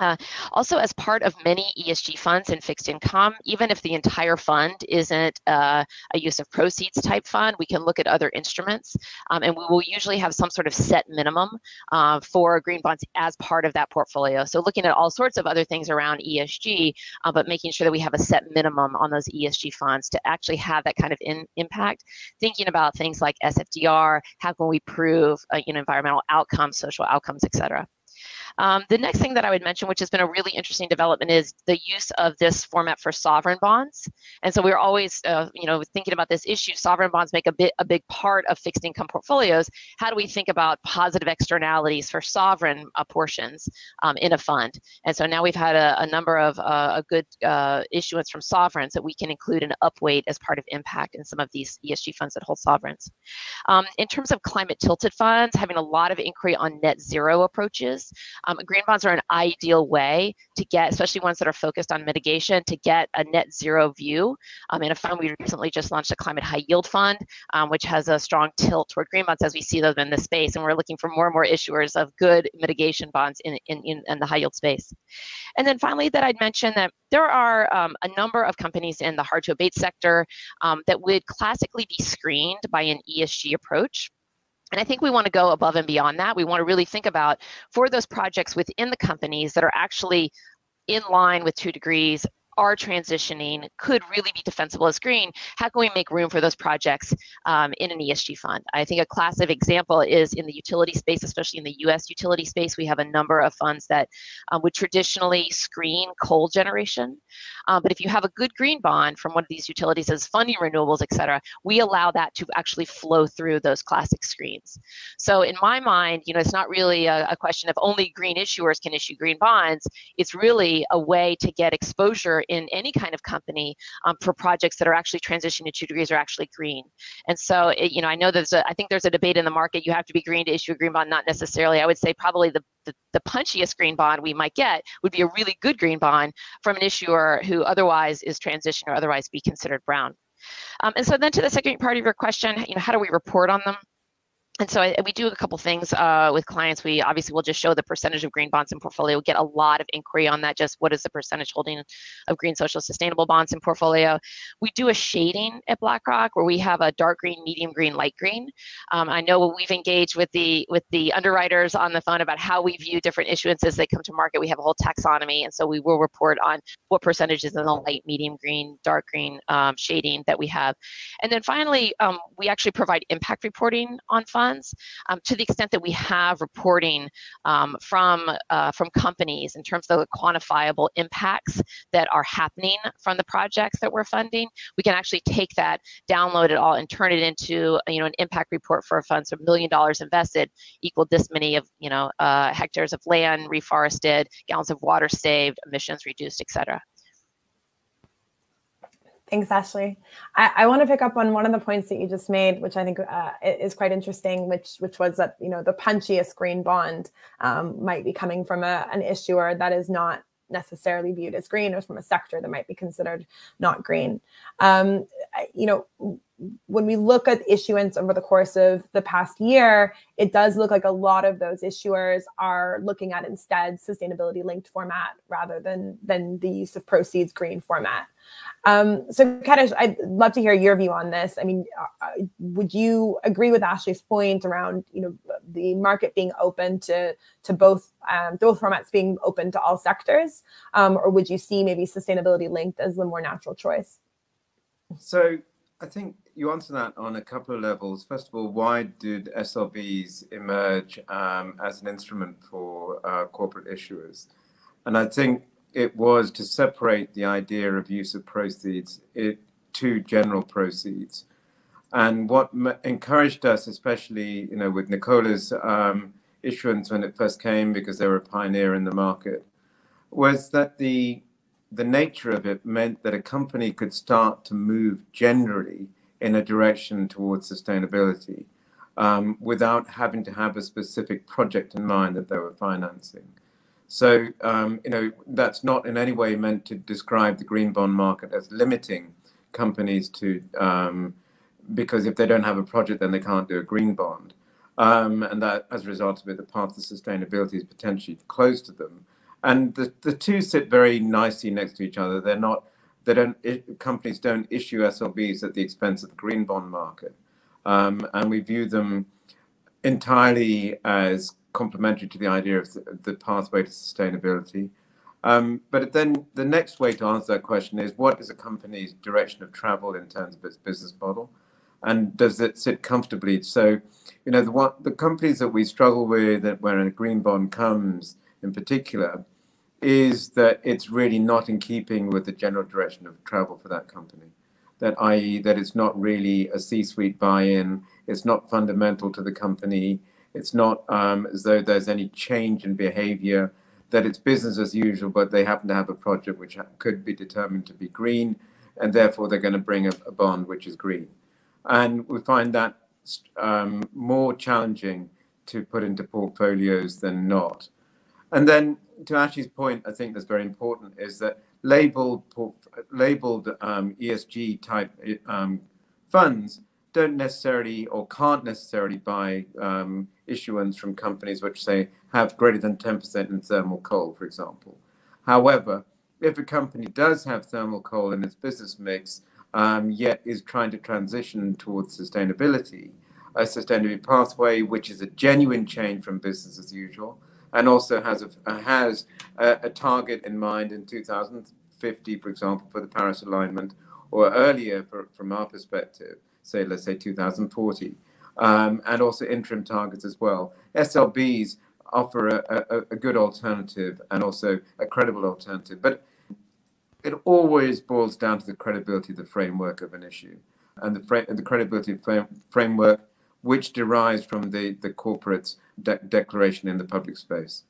Uh, also, as part of many ESG funds and fixed income, even if the entire fund isn't uh, a use of proceeds type fund, we can look at other instruments, um, and we will usually have some sort of set minimum uh, for green bonds as part of that portfolio. So looking at all sorts of other things around ESG, uh, but making sure that we have a set minimum on those ESG funds to actually have that kind of in, impact. Thinking about things like SFDR, how can we prove uh, you know environmental outcomes, social outcomes, et cetera. Um, the next thing that I would mention, which has been a really interesting development, is the use of this format for sovereign bonds. And so we're always, uh, you know, thinking about this issue. Sovereign bonds make a bit a big part of fixed income portfolios. How do we think about positive externalities for sovereign uh, portions um, in a fund? And so now we've had a, a number of uh, a good uh, issuance from sovereigns that we can include an upweight as part of impact in some of these ESG funds that hold sovereigns. Um, in terms of climate tilted funds, having a lot of inquiry on net zero approaches. Um, green bonds are an ideal way to get, especially ones that are focused on mitigation, to get a net zero view. Um, in a fund, we recently just launched a climate high yield fund, um, which has a strong tilt toward green bonds as we see them in the space. And we're looking for more and more issuers of good mitigation bonds in, in, in, in the high yield space. And then finally, that I'd mention that there are um, a number of companies in the hard to abate sector um, that would classically be screened by an ESG approach. And I think we want to go above and beyond that. We want to really think about for those projects within the companies that are actually in line with two degrees are transitioning could really be defensible as green, how can we make room for those projects um, in an ESG fund? I think a classic example is in the utility space, especially in the US utility space, we have a number of funds that um, would traditionally screen coal generation. Um, but if you have a good green bond from one of these utilities as funding renewables, et cetera, we allow that to actually flow through those classic screens. So in my mind, you know, it's not really a, a question of only green issuers can issue green bonds. It's really a way to get exposure in any kind of company um, for projects that are actually transitioning to two degrees or actually green. And so, it, you know, I know there's a, I think there's a debate in the market. You have to be green to issue a green bond. Not necessarily. I would say probably the, the, the punchiest green bond we might get would be a really good green bond from an issuer who otherwise is transition or otherwise be considered brown. Um, and so then to the second part of your question, you know, how do we report on them? And so I, we do a couple things uh, with clients. We obviously will just show the percentage of green bonds in portfolio. We get a lot of inquiry on that. Just what is the percentage holding of green, social, sustainable bonds in portfolio? We do a shading at BlackRock where we have a dark green, medium green, light green. Um, I know we've engaged with the with the underwriters on the phone about how we view different issuances that come to market. We have a whole taxonomy, and so we will report on what percentages in the light, medium green, dark green um, shading that we have. And then finally, um, we actually provide impact reporting on funds funds um, to the extent that we have reporting um, from, uh, from companies in terms of the quantifiable impacts that are happening from the projects that we're funding. We can actually take that, download it all, and turn it into you know an impact report for a fund. So a million dollars invested equal this many of you know uh, hectares of land reforested, gallons of water saved, emissions reduced, et cetera. Thanks, Ashley. I, I, want to pick up on one of the points that you just made, which I think uh, is quite interesting, which which was that you know the punchiest green bond um, might be coming from a, an issuer that is not necessarily viewed as green, or from a sector that might be considered not green. Um, you know, when we look at issuance over the course of the past year, it does look like a lot of those issuers are looking at instead sustainability linked format rather than than the use of proceeds green format. Um, so, Kadish, I'd love to hear your view on this. I mean, uh, uh, would you agree with Ashley's point around you know the market being open to to both um, both formats being open to all sectors, um, or would you see maybe sustainability linked as the more natural choice? So, I think you answer that on a couple of levels. First of all, why did SLBs emerge um, as an instrument for uh, corporate issuers? And I think it was to separate the idea of use of proceeds it, to general proceeds. And what encouraged us, especially you know with Nicola's um, issuance when it first came, because they were a pioneer in the market, was that the the nature of it meant that a company could start to move generally in a direction towards sustainability um, without having to have a specific project in mind that they were financing. So, um, you know, that's not in any way meant to describe the green bond market as limiting companies to, um, because if they don't have a project, then they can't do a green bond. Um, and that, as a result of it, the path to sustainability is potentially closed to them. and the, the two sit very nicely next to each other. They're not they don't companies don't issue SLBs at the expense of the green bond market, um, and we view them entirely as complementary to the idea of the, the pathway to sustainability. Um, but then the next way to answer that question is what is a company's direction of travel in terms of its business model? And does it sit comfortably? So, you know, the, the companies that we struggle with where a green bond comes in particular is that it's really not in keeping with the general direction of travel for that company. That i.e. that it's not really a C-suite buy-in, it's not fundamental to the company, it's not um, as though there's any change in behavior that it's business as usual, but they happen to have a project which could be determined to be green, and therefore they're going to bring a, a bond which is green. And we find that um, more challenging to put into portfolios than not. And then to Ashley's point, I think that's very important is that labeled labeled um, ESG type um, funds don't necessarily or can't necessarily buy um, issuance from companies which say have greater than 10% in thermal coal, for example. However, if a company does have thermal coal in its business mix, um, yet is trying to transition towards sustainability, a sustainability pathway, which is a genuine change from business as usual, and also has a, has a, a target in mind in 2050, for example, for the Paris alignment, or earlier for, from our perspective, say, let's say 2040, um, and also interim targets as well. SLBs offer a, a, a, good alternative and also a credible alternative, but it always boils down to the credibility of the framework of an issue and the, fra- the credibility frame- framework which derives from the, the corporate's de- declaration in the public space.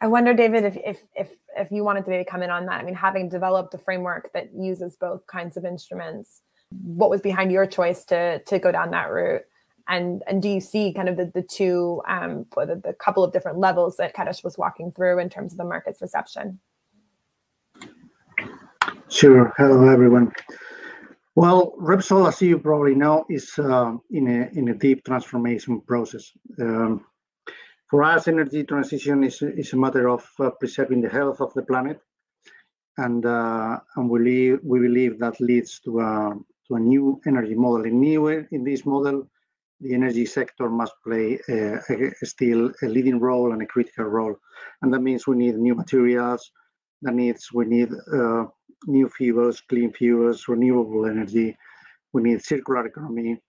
I wonder, David, if, if, if, if you wanted to maybe come in on that. I mean, having developed a framework that uses both kinds of instruments, what was behind your choice to to go down that route and and do you see kind of the, the two um the, the couple of different levels that Kadish was walking through in terms of the market's reception sure hello everyone well repsol as you probably know is uh, in a in a deep transformation process um, for us energy transition is, is a matter of uh, preserving the health of the planet and uh, and we believe we believe that leads to a to a new energy model. In new in this model, the energy sector must play a, a, still a leading role and a critical role, and that means we need new materials. That needs we need uh, new fuels, clean fuels, renewable energy. We need circular economy.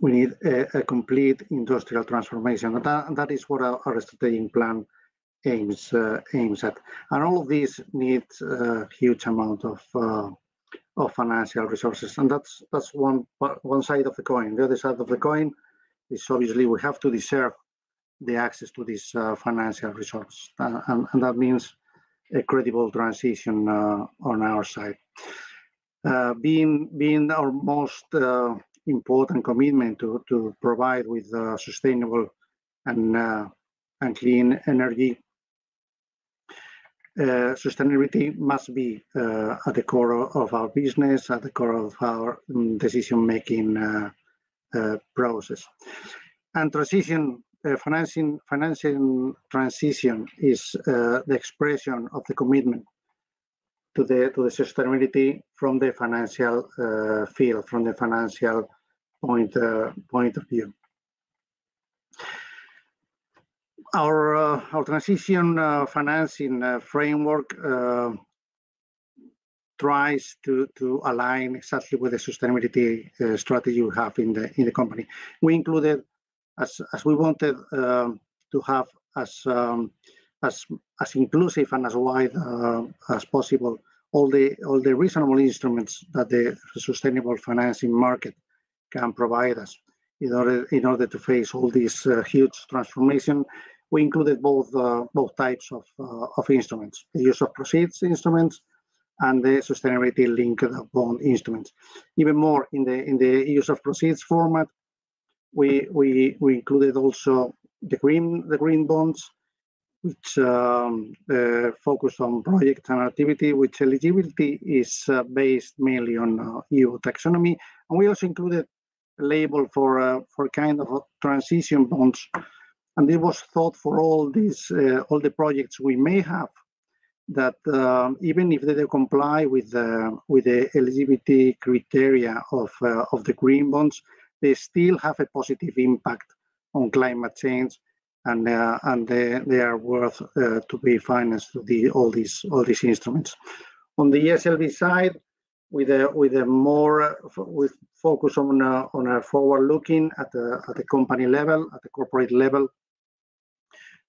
We need a, a complete industrial transformation, and that, that is what our, our strategic plan aims uh, aims at. And all of these need a huge amount of uh, of financial resources, and that's that's one one side of the coin. The other side of the coin is obviously we have to deserve the access to these uh, financial resources, uh, and, and that means a credible transition uh, on our side. Uh, being being our most uh, important commitment to to provide with sustainable and and clean energy uh, sustainability must be uh, at the core of our business, at the core of our um, decision-making uh, uh, process. And transition, uh, financing, financing transition is the expression of the commitment to the to the sustainability from the financial field, from the financial point point of view our uh, our transition uh, financing uh, framework tries to to align exactly with the sustainability strategy we have in the in the company. We included as as we wanted um, to have as um, as as inclusive and as wide uh, as possible all the all the reasonable instruments that the sustainable financing market can provide us in order in order to face all this uh, huge transformation we included both uh, both types of, uh, of instruments, the use of proceeds instruments and the sustainability linked bond instruments. Even more in the in the use of proceeds format, we we we included also the green the green bonds, which um, uh, focus on project and activity, which eligibility is uh, based mainly on uh, EU taxonomy, and we also included a label for uh, for kind of transition bonds. And it was thought for all these all the projects we may have that um, even if they comply with the with the eligibility criteria of uh, of the green bonds, they still have a positive impact on climate change, and uh, and they, they are worth uh, to be financed to the all these all these instruments. On the ESLB side, with a with a more with focus on a, on a forward looking at the at the company level, at the corporate level,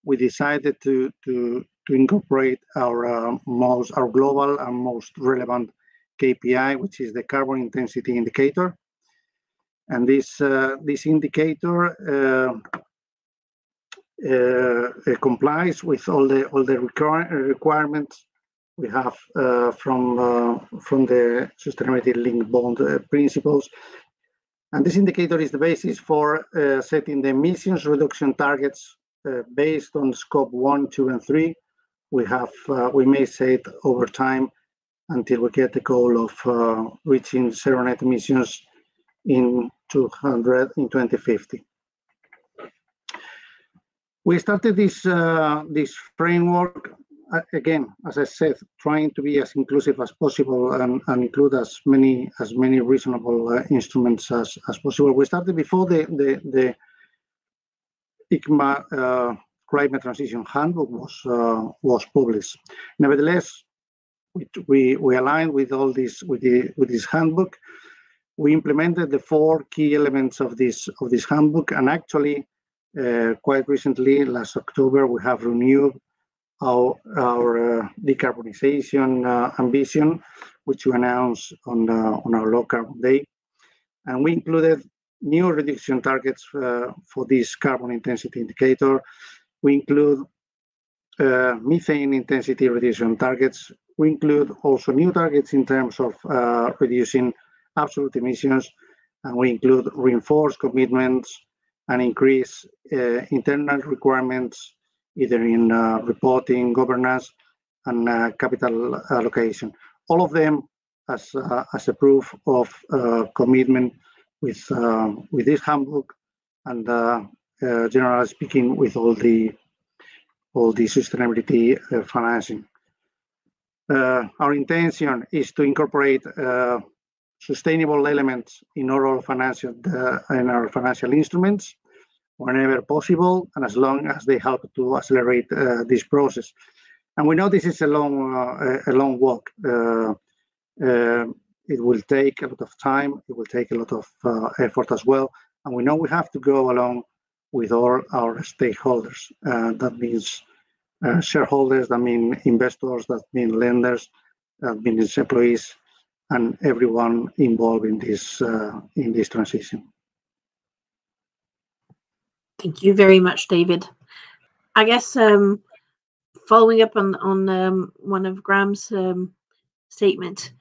we decided to to to incorporate our uh, most our global and most relevant KPI, which is the carbon intensity indicator. And this uh, this indicator uh, uh complies with all the all the requirements we have uh, from from the sustainability linked bond principles. And this indicator is the basis for setting the emissions reduction targets based on scope one, two, and three we have we may say it over time until we get the goal of uh, reaching zero net emissions in 200 in 2050. We started this uh, this framework uh, again, as I said, trying to be as inclusive as possible and, and include as many as many reasonable uh, instruments as, as possible. We started before the the, the ICMA uh, climate transition handbook was uh, was published. Nevertheless, we, we, aligned with all this with the with this handbook. We implemented the four key elements of this of this handbook, and actually, uh, quite recently, last October, we have renewed our our uh, decarbonization uh, ambition, which we announced on uh, on our low carbon day, and we included new reduction targets uh, for this carbon intensity indicator we include uh, methane intensity reduction targets. We include also new targets in terms of reducing absolute emissions, and we include reinforced commitments and increase uh, internal requirements either in uh, reporting, governance, and uh, capital allocation. All of them as, uh, as a proof of commitment with, with this handbook and uh, generally speaking, with all the all the sustainability uh, financing. Uh, our intention is to incorporate sustainable elements in all financial in our financial instruments whenever possible and as long as they help to accelerate uh, this process. And we know this is a long, uh, a long walk. Uh, it will take a lot of time. It will take a lot of effort as well. And we know we have to go along with all our stakeholders. Uh, that means uh, shareholders, that mean investors, that mean lenders, that means employees, and everyone involved in this uh, in this transition. Thank you very much, David. I guess um, following up on on um, one of Graham's um, statement,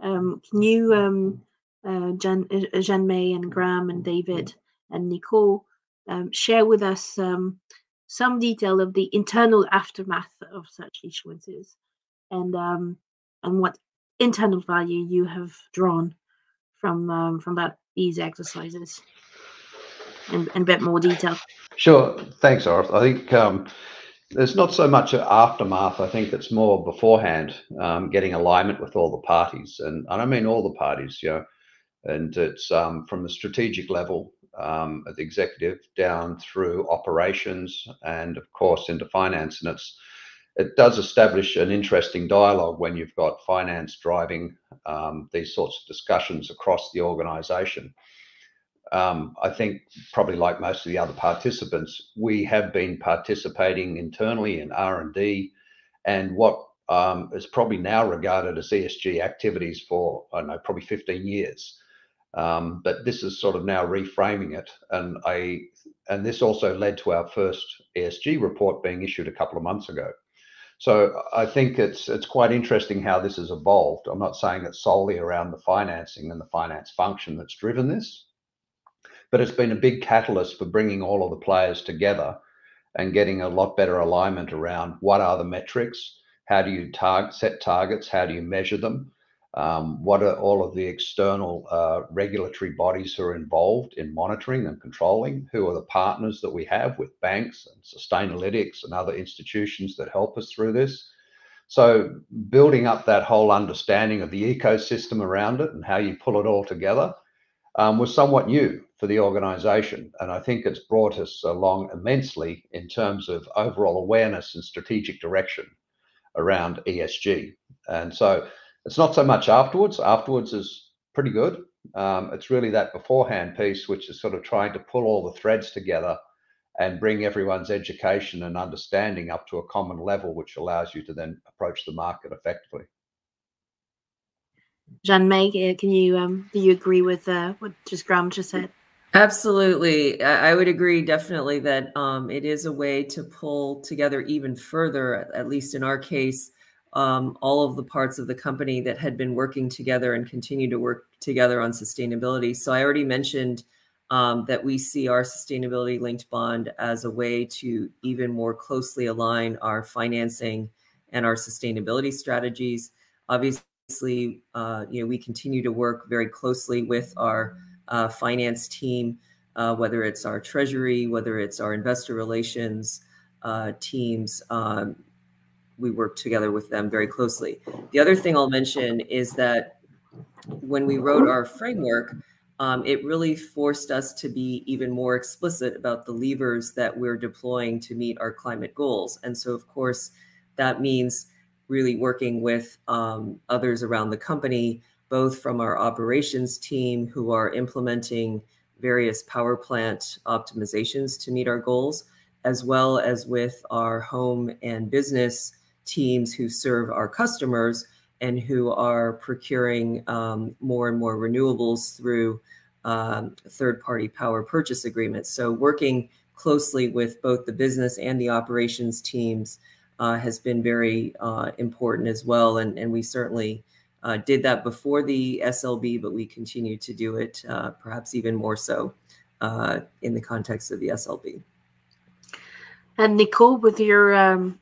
um, can you, um, uh, Jen, uh, Jen May and Graham and David and Nicole, um, share with us um, some detail of the internal aftermath of such issuances and and what internal value you have drawn from um, from that these exercises in, in a bit more detail. Sure. Thanks, Orith. I think um, there's not so much an aftermath. I think it's more beforehand, um, getting alignment with all the parties, and I don't mean all the parties, you know, and it's um, from the strategic level um, at the executive down through operations and of course into finance. And it's it does establish an interesting dialogue when you've got finance driving um, these sorts of discussions across the organization. Um, I think probably like most of the other participants, we have been participating internally in R&D and what um, is probably now regarded as ESG activities for, I don't know, probably 15 years. Um, but this is sort of now reframing it, and I and this also led to our first ESG report being issued a couple of months ago. So I think it's it's quite interesting how this has evolved. I'm not saying it's solely around the financing and the finance function that's driven this, but it's been a big catalyst for bringing all of the players together and getting a lot better alignment around what are the metrics, how do you target set targets, how do you measure them, um, what are all of the external uh, regulatory bodies who are involved in monitoring and controlling, who are the partners that we have with banks and Sustainalytics and other institutions that help us through this. So building up that whole understanding of the ecosystem around it and how you pull it all together um, was somewhat new for the organization. And I think it's brought us along immensely in terms of overall awareness and strategic direction around ESG. And so it's not so much afterwards. Afterwards is pretty good. Um, it's really that beforehand piece, which is sort of trying to pull all the threads together and bring everyone's education and understanding up to a common level, which allows you to then approach the market effectively. Jean May, can you um, do you agree with uh, what just Graham just said? Absolutely, I would agree definitely that um, it is a way to pull together even further, at least in our case, um, all of the parts of the company that had been working together and continue to work together on sustainability. So I already mentioned um, that we see our sustainability linked bond as a way to even more closely align our financing and our sustainability strategies. Obviously, uh, you know, we continue to work very closely with our uh, finance team, uh, whether it's our treasury, whether it's our investor relations uh, teams. Um, we work together with them very closely. The other thing I'll mention is that when we wrote our framework, um, it really forced us to be even more explicit about the levers that we're deploying to meet our climate goals. And so, of course, that means really working with um, others around the company, both from our operations team who are implementing various power plant optimizations to meet our goals, as well as with our home and business teams who serve our customers and who are procuring um, more and more renewables through um, third party power purchase agreements. So, working closely with both the business and the operations teams uh, has been very uh, important as well. And, and we certainly uh, did that before the SLB, but we continue to do it uh, perhaps even more so uh, in the context of the SLB. And Nicole, with your um,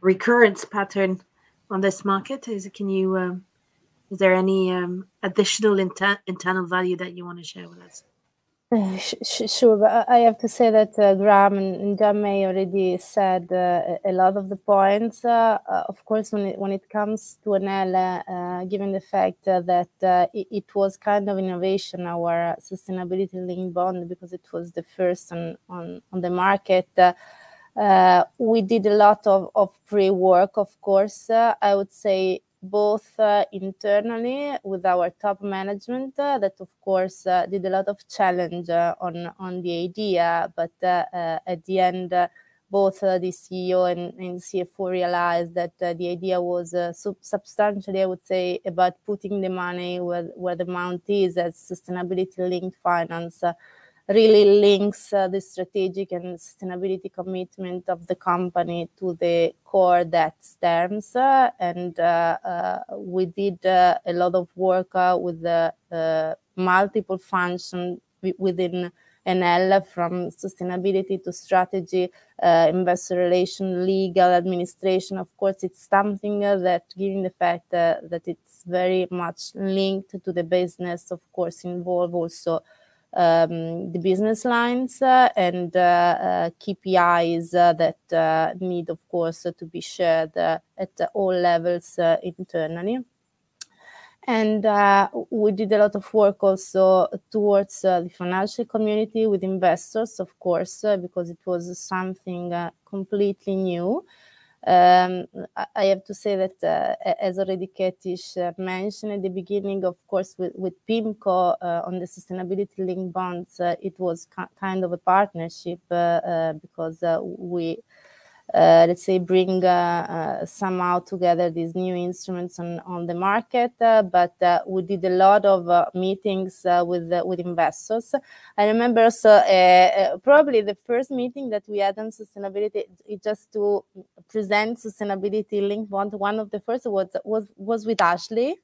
recurrence pattern on this market? Is can you um, is there any um, additional inter- internal value that you want to share with us? Uh, sure, but I have to say that uh, Graham and Jamme already said uh, a lot of the points. Uh, uh, of course, when it, when it comes to Enel, uh, given the fact that it, it, was kind of innovation, our sustainability linked bond, because it was the first on, on, on the market, uh, we did a lot of, of pre-work, of course. Uh, I would say both uh, internally with our top management uh, that of course uh, did a lot of challenge uh, on on the idea but at the end both the ceo and, and cfo realized that the idea was sub- substantially i would say about putting the money where, where the amount is as sustainability linked finance really links uh, the strategic and sustainability commitment of the company to the core debt terms. Uh, and uh, uh we did uh, a lot of work uh, with the multiple functions within Enel from sustainability to strategy, investor relation, legal, administration. Of course, it's something that, given the fact that it's very much linked to the business, of course, involve also um, the business lines uh, and uh, uh, KPIs that need, of course, to be shared at all levels internally. And uh, we did a lot of work also towards uh, the financial community with investors, of course, uh, because it was something completely new. Um, I have to say that, uh, as already Katish uh, mentioned at the beginning, of course, with, with PIMCO uh, on the sustainability linked bonds, uh, it was kind of a partnership uh, uh, because we uh, let's say bring uh, uh, somehow together these new instruments on, on the market but we did a lot of meetings with with investors i remember so probably the first meeting that we had on sustainability it just to present sustainability link bond one of the first was was was with ashley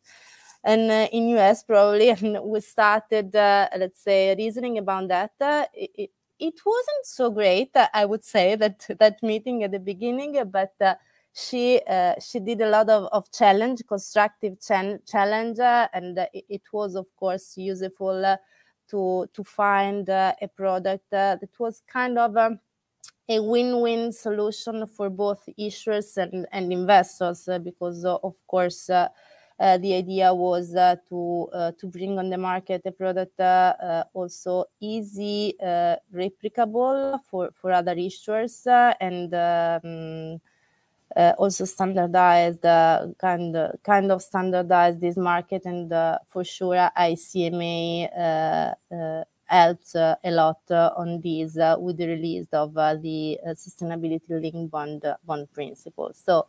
and uh, in US probably, and we started, uh, let's say, reasoning about that. Uh, it, it wasn't so great, uh, I would say, that that meeting at the beginning, but uh, she uh, she did a lot of, of challenge, constructive ch- challenge, uh, and it, it, was of course useful uh, to to find uh, a product uh, that was kind of um, a win-win solution for both issuers and, and investors uh, because of course uh, the idea was uh, to uh, to bring on the market a product also easy replicable for for other issuers and um, uh, also standardized uh, kind of, kind of standardized this market. And uh, for sure ICMA helped a lot on this with the release of the sustainability linked bond bond principle. So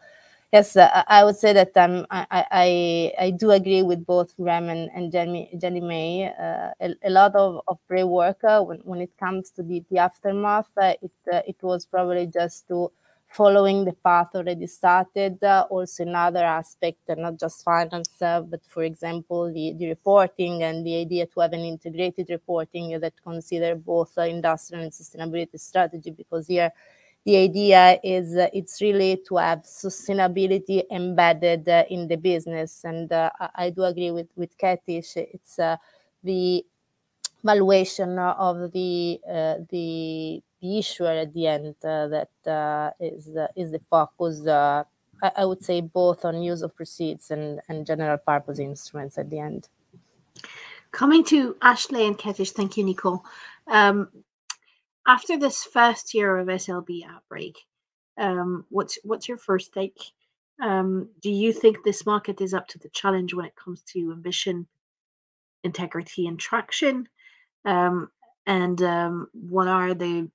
yes, uh, I would say that um, I, I, I do agree with both Rem and, and Jenny, Jenny May. Uh, a, a, lot of, of pre work uh, when, when it comes to the, the aftermath, uh, it, uh, it was probably just to following the path already started, uh, also another aspect, not just finance, but for example, the, the reporting and the idea to have an integrated reporting that consider both industrial and sustainability strategy, because here the idea is uh, it's really to have sustainability embedded uh, in the business. And uh, I do agree with, with Katie. It's uh, the valuation of the, uh, the, the issuer at the end uh, that is is the focus. I, I, would say both on use of proceeds and, and general purpose instruments at the end. Coming to Ashley and Ketish, thank you, Nicole. Um, after this first year of SLB outbreak, um, what's what's your first take? Um, do you think this market is up to the challenge when it comes to ambition, integrity, and traction? Um, and um, what are the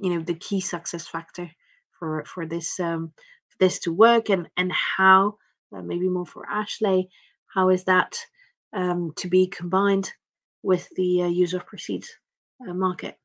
you know the key success factor for for this um, for this to work, and and how uh, maybe more for Ashley, how is that um, to be combined with the uh, use of proceeds uh, market?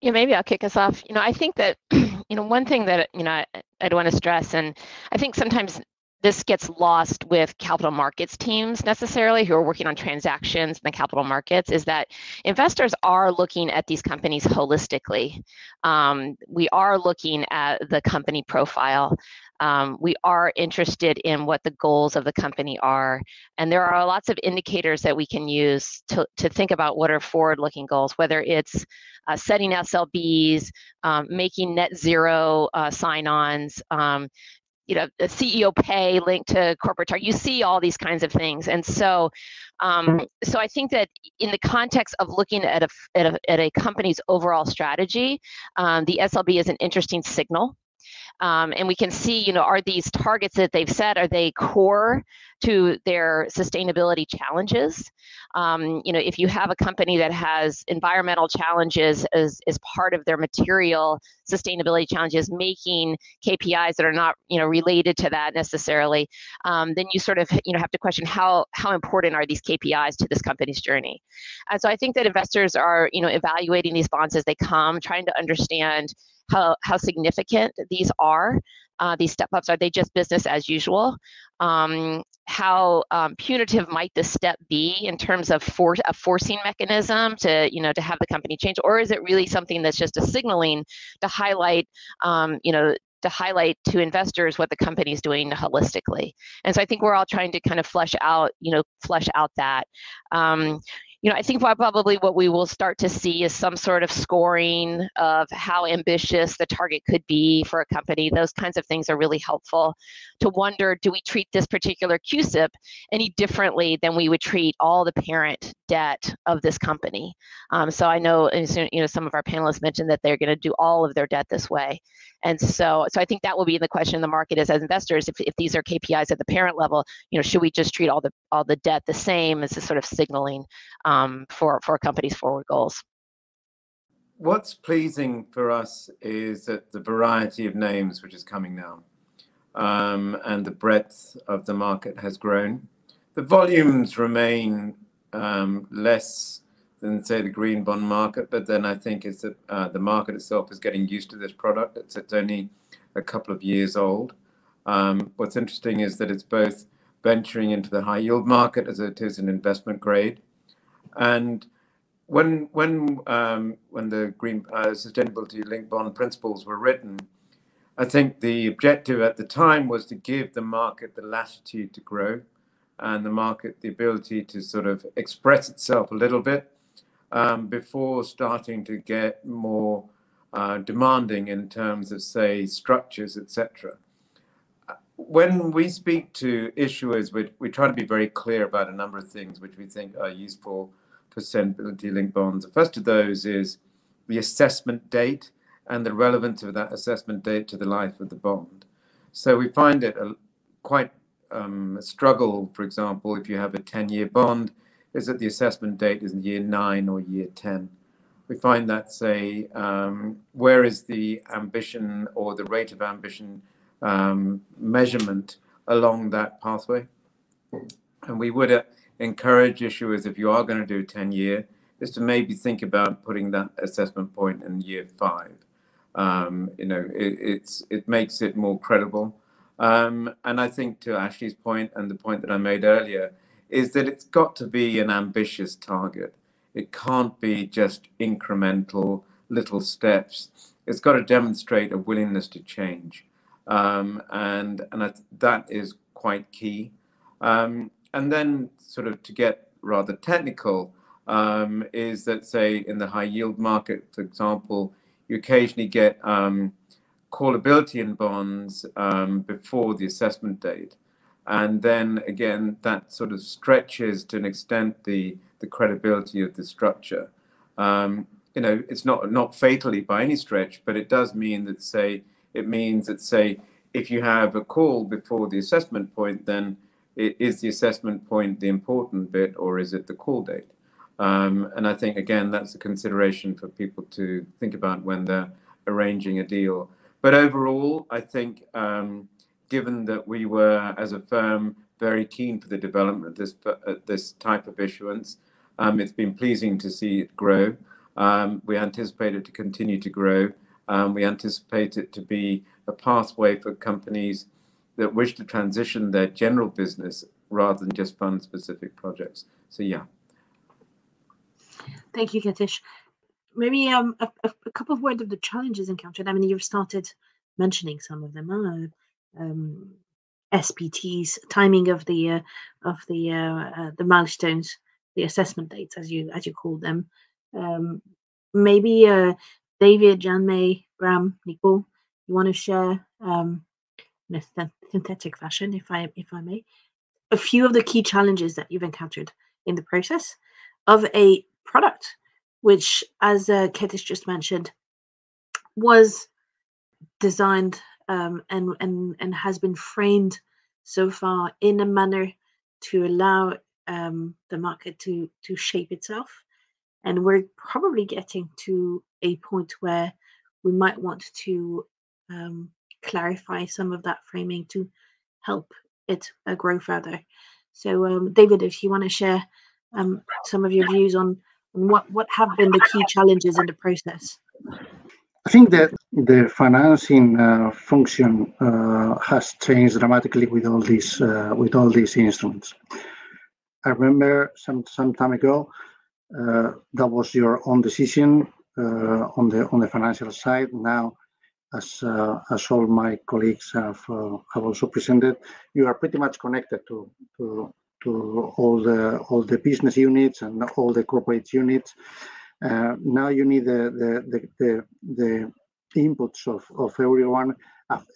Yeah, maybe I'll kick us off. You know, I think that, you know, one thing that, you know, I'd want to stress, and I think sometimes this gets lost with capital markets teams necessarily who are working on transactions in the capital markets is that investors are looking at these companies holistically. Um, we are looking at the company profile. Um, we are interested in what the goals of the company are. And there are lots of indicators that we can use to, to think about what are forward looking goals, whether it's uh, setting SLBs, um, making net zero uh, sign ons. Um, you know, the CEO pay linked to corporate target. You see all these kinds of things, and so, um, so I think that in the context of looking at a at a, at a company's overall strategy, um, the SLB is an interesting signal um, and we can see, you know, are these targets that they've set, are they core to their sustainability challenges? Um, you know, if you have a company that has environmental challenges as, as part of their material sustainability challenges, making KPIs that are not, you know, related to that necessarily, um, then you sort of, you know, have to question how, how important are these KPIs to this company's journey? And so I think that investors are, you know, evaluating these bonds as they come, trying to understand, how, how significant these are. Uh, these step ups are they just business as usual? Um, how um, punitive might this step be in terms of force a forcing mechanism to you know to have the company change, or is it really something that's just a signaling to highlight um, you know to highlight to investors what the company is doing holistically. And so I think we're all trying to kind of flesh out, you know, flesh out that. Um, you know, I think probably what we will start to see is some sort of scoring of how ambitious the target could be for a company. Those kinds of things are really helpful to wonder, do we treat this particular CUSIP any differently than we would treat all the parent debt of this company? Um, so I know, you know, some of our panelists mentioned that they're going to do all of their debt this way. And so, so I think that will be the question in the market is as investors, if, if these are KPIs at the parent level, you know, should we just treat all the all the debt the same as a sort of signaling um, for for a company's forward goals? What's pleasing for us is that the variety of names which is coming now, um, and the breadth of the market has grown. The volumes remain um, less than say the green bond market. But then I think it's that uh, the market itself is getting used to this product. It's, it's only a couple of years old. Um, what's interesting is that it's both venturing into the high yield market as it is an investment grade. And when when um, when the green uh, sustainability linked bond principles were written, I think the objective at the time was to give the market the latitude to grow and the market the ability to sort of express itself a little bit um, before starting to get more uh, demanding in terms of, say, structures, etc. When we speak to issuers, we, we try to be very clear about a number of things which we think are useful for sustainability linked bonds. The first of those is the assessment date and the relevance of that assessment date to the life of the bond. So we find it a, quite um, a struggle, for example, if you have a 10 year bond, is that the assessment date is in year nine or year 10. We find that, say, um, where is the ambition or the rate of ambition um, measurement along that pathway? And we would uh, encourage issuers, if you are going to do 10 year, is to maybe think about putting that assessment point in year five. Um, you know, it, it's it makes it more credible. Um, and I think to Ashley's point and the point that I made earlier is that it's got to be an ambitious target. It can't be just incremental little steps. It's got to demonstrate a willingness to change, um, and and that is quite key. Um, and then, sort of to get rather technical, um, is that say in the high yield market, for example, you occasionally get um, callability in bonds um, before the assessment date. And then again, that sort of stretches to an extent the, the credibility of the structure. Um, you know, it's not, not fatally by any stretch, but it does mean that, say, it means that, say, if you have a call before the assessment point, then it, is the assessment point the important bit or is it the call date? Um, and I think, again, that's a consideration for people to think about when they're arranging a deal. But overall, I think, um, given that we were, as a firm, very keen for the development of this, uh, this type of issuance, um, it's been pleasing to see it grow. Um, we anticipate it to continue to grow. Um, we anticipate it to be a pathway for companies that wish to transition their general business rather than just fund specific projects. So, yeah. Thank you, Katish. Maybe um, a, a, couple of words of the challenges encountered. I mean, you've started mentioning some of them. Uh, um, SPTs, timing of the uh, of the uh, uh, the milestones, the assessment dates, as you as you call them. Um, maybe uh, David, Jan May, Graham, Nicole, you want to share um, in a synthetic fashion, if I if I may, a few of the key challenges that you've encountered in the process of a product, which, as uh, Ketish just mentioned, was designed um, and, and, and has been framed so far in a manner to allow um, the market to, to shape itself. And we're probably getting to a point where we might want to um, clarify some of that framing to help it uh, grow further. So, um, David, if you want to share um, some of your views on what what have been the key challenges in the process? I think that the financing uh, function uh, has changed dramatically with all these uh, with all these instruments. I remember some some time ago uh, that was your own decision uh, on the on the financial side. Now, as uh, as all my colleagues have have also presented, you are pretty much connected to to to all the all the business units and all the corporate units. Now you need the the the the, the inputs of, of everyone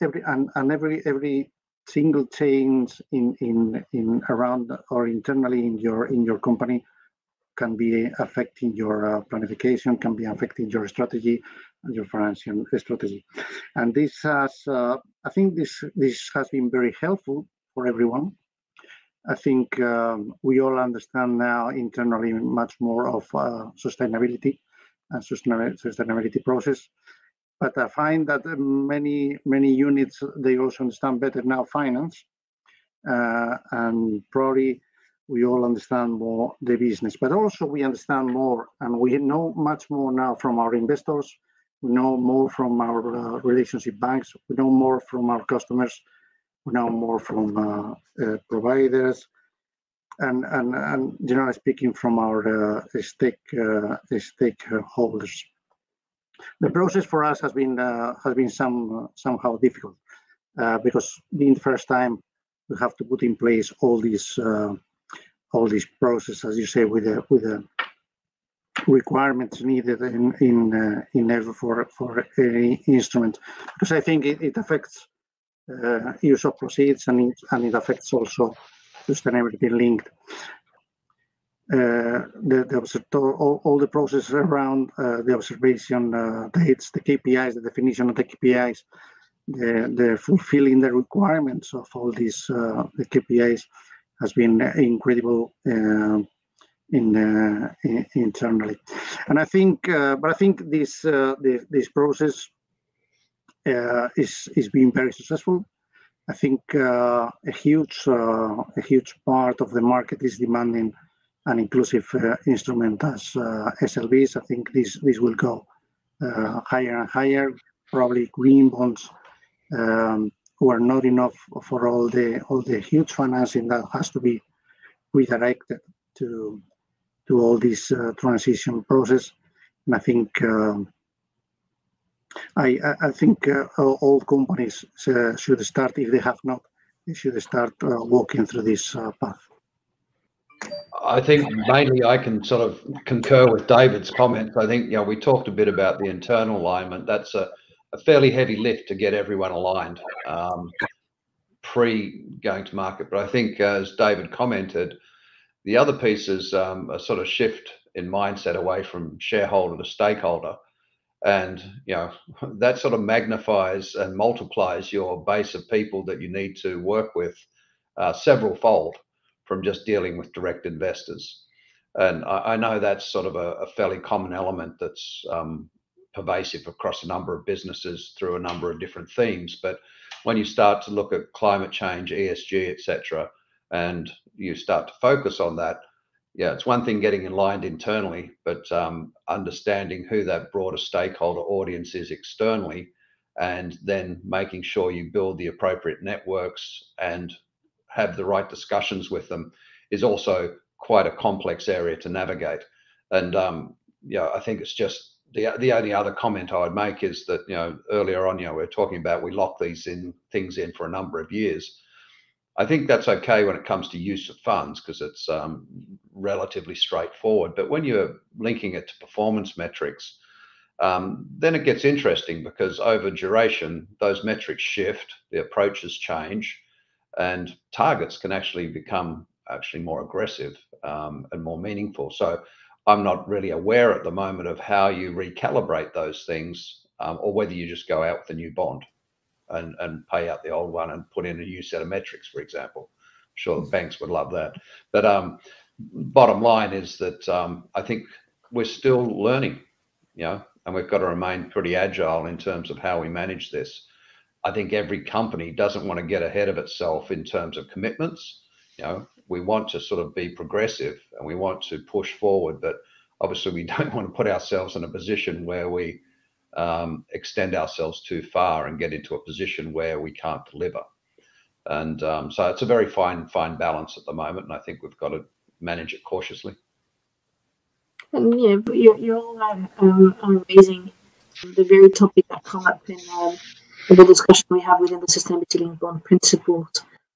every and, and every every single change in in in around or internally in your in your company can be affecting your uh, planification can be affecting your strategy and your financial strategy and this has uh, i think this this has been very helpful for everyone I think um, we all understand now internally much more of uh, sustainability and sustainability process. But I find that many many units they also understand better now finance, uh, and probably we all understand more the business. But also we understand more, and we know much more now from our investors. We know more from our uh, relationship banks. We know more from our customers We know more from uh, uh, providers and, and, and generally speaking from our uh, stake stakeholders. The process for us has been uh, has been some somehow difficult uh, because being the first time we have to put in place all these uh, all these process, as you say, with the with the requirements needed in in uh, in every for for any instrument, because I think it, it affects uh, use of proceeds and it, and it affects also sustainability linked. Uh, the, the all, all the process around uh, the observation uh, dates, the KPIs, the definition of the KPIs, the, the fulfilling the requirements of all these uh, the KPIs has been incredible uh, in, uh, in, internally, and I think, but I think this this, this process is is being very successful. I think a huge a huge part of the market is demanding an inclusive uh, instrument as uh, SLBs. I think this this will go uh, higher and higher. Probably green bonds um, were not enough for all the all the huge financing that has to be redirected to to all this uh, transition process. And I think um, I I think uh, all companies uh, should start if they have not, they should start walking through this path. I think mainly I can sort of concur with David's comments. I think you know we talked a bit about the internal alignment. That's a, a fairly heavy lift to get everyone aligned um, pre going to market. But I think as David commented, the other piece is um, a sort of shift in mindset away from shareholder to stakeholder. And you know that sort of magnifies and multiplies your base of people that you need to work with uh, several fold from just dealing with direct investors. And I, I know that's sort of a, a, fairly common element that's um, pervasive across a number of businesses through a number of different themes. But when you start to look at climate change, ESG, etc., and you start to focus on that, yeah, it's one thing getting aligned internally, but um, understanding who that broader stakeholder audience is externally, and then making sure you build the appropriate networks and have the right discussions with them is also quite a complex area to navigate. And um, yeah, I think it's just the the only other comment I would make is that you know earlier on, you know, we are talking about we lock these in things in for a number of years. I think that's okay when it comes to use of funds because it's um, relatively straightforward. But when you're linking it to performance metrics, um, then it gets interesting because over duration, those metrics shift, the approaches change, and targets can actually become actually more aggressive um, and more meaningful. So I'm not really aware at the moment of how you recalibrate those things um, or whether you just go out with a new bond and, and pay out the old one and put in a new set of metrics, for example. I'm sure the banks would love that. But um, bottom line is that um, I think we're still learning, you know, and we've got to remain pretty agile in terms of how we manage this. I think every company doesn't want to get ahead of itself in terms of commitments. You know, we want to sort of be progressive and we want to push forward, but obviously we don't want to put ourselves in a position where we um, extend ourselves too far and get into a position where we can't deliver. And um, so it's a very fine, fine balance at the moment, and I think we've got to manage it cautiously. And yeah, but you're, you're all um, um, the very topic come up in the discussion we have within the Sustainability Linked Bond Principles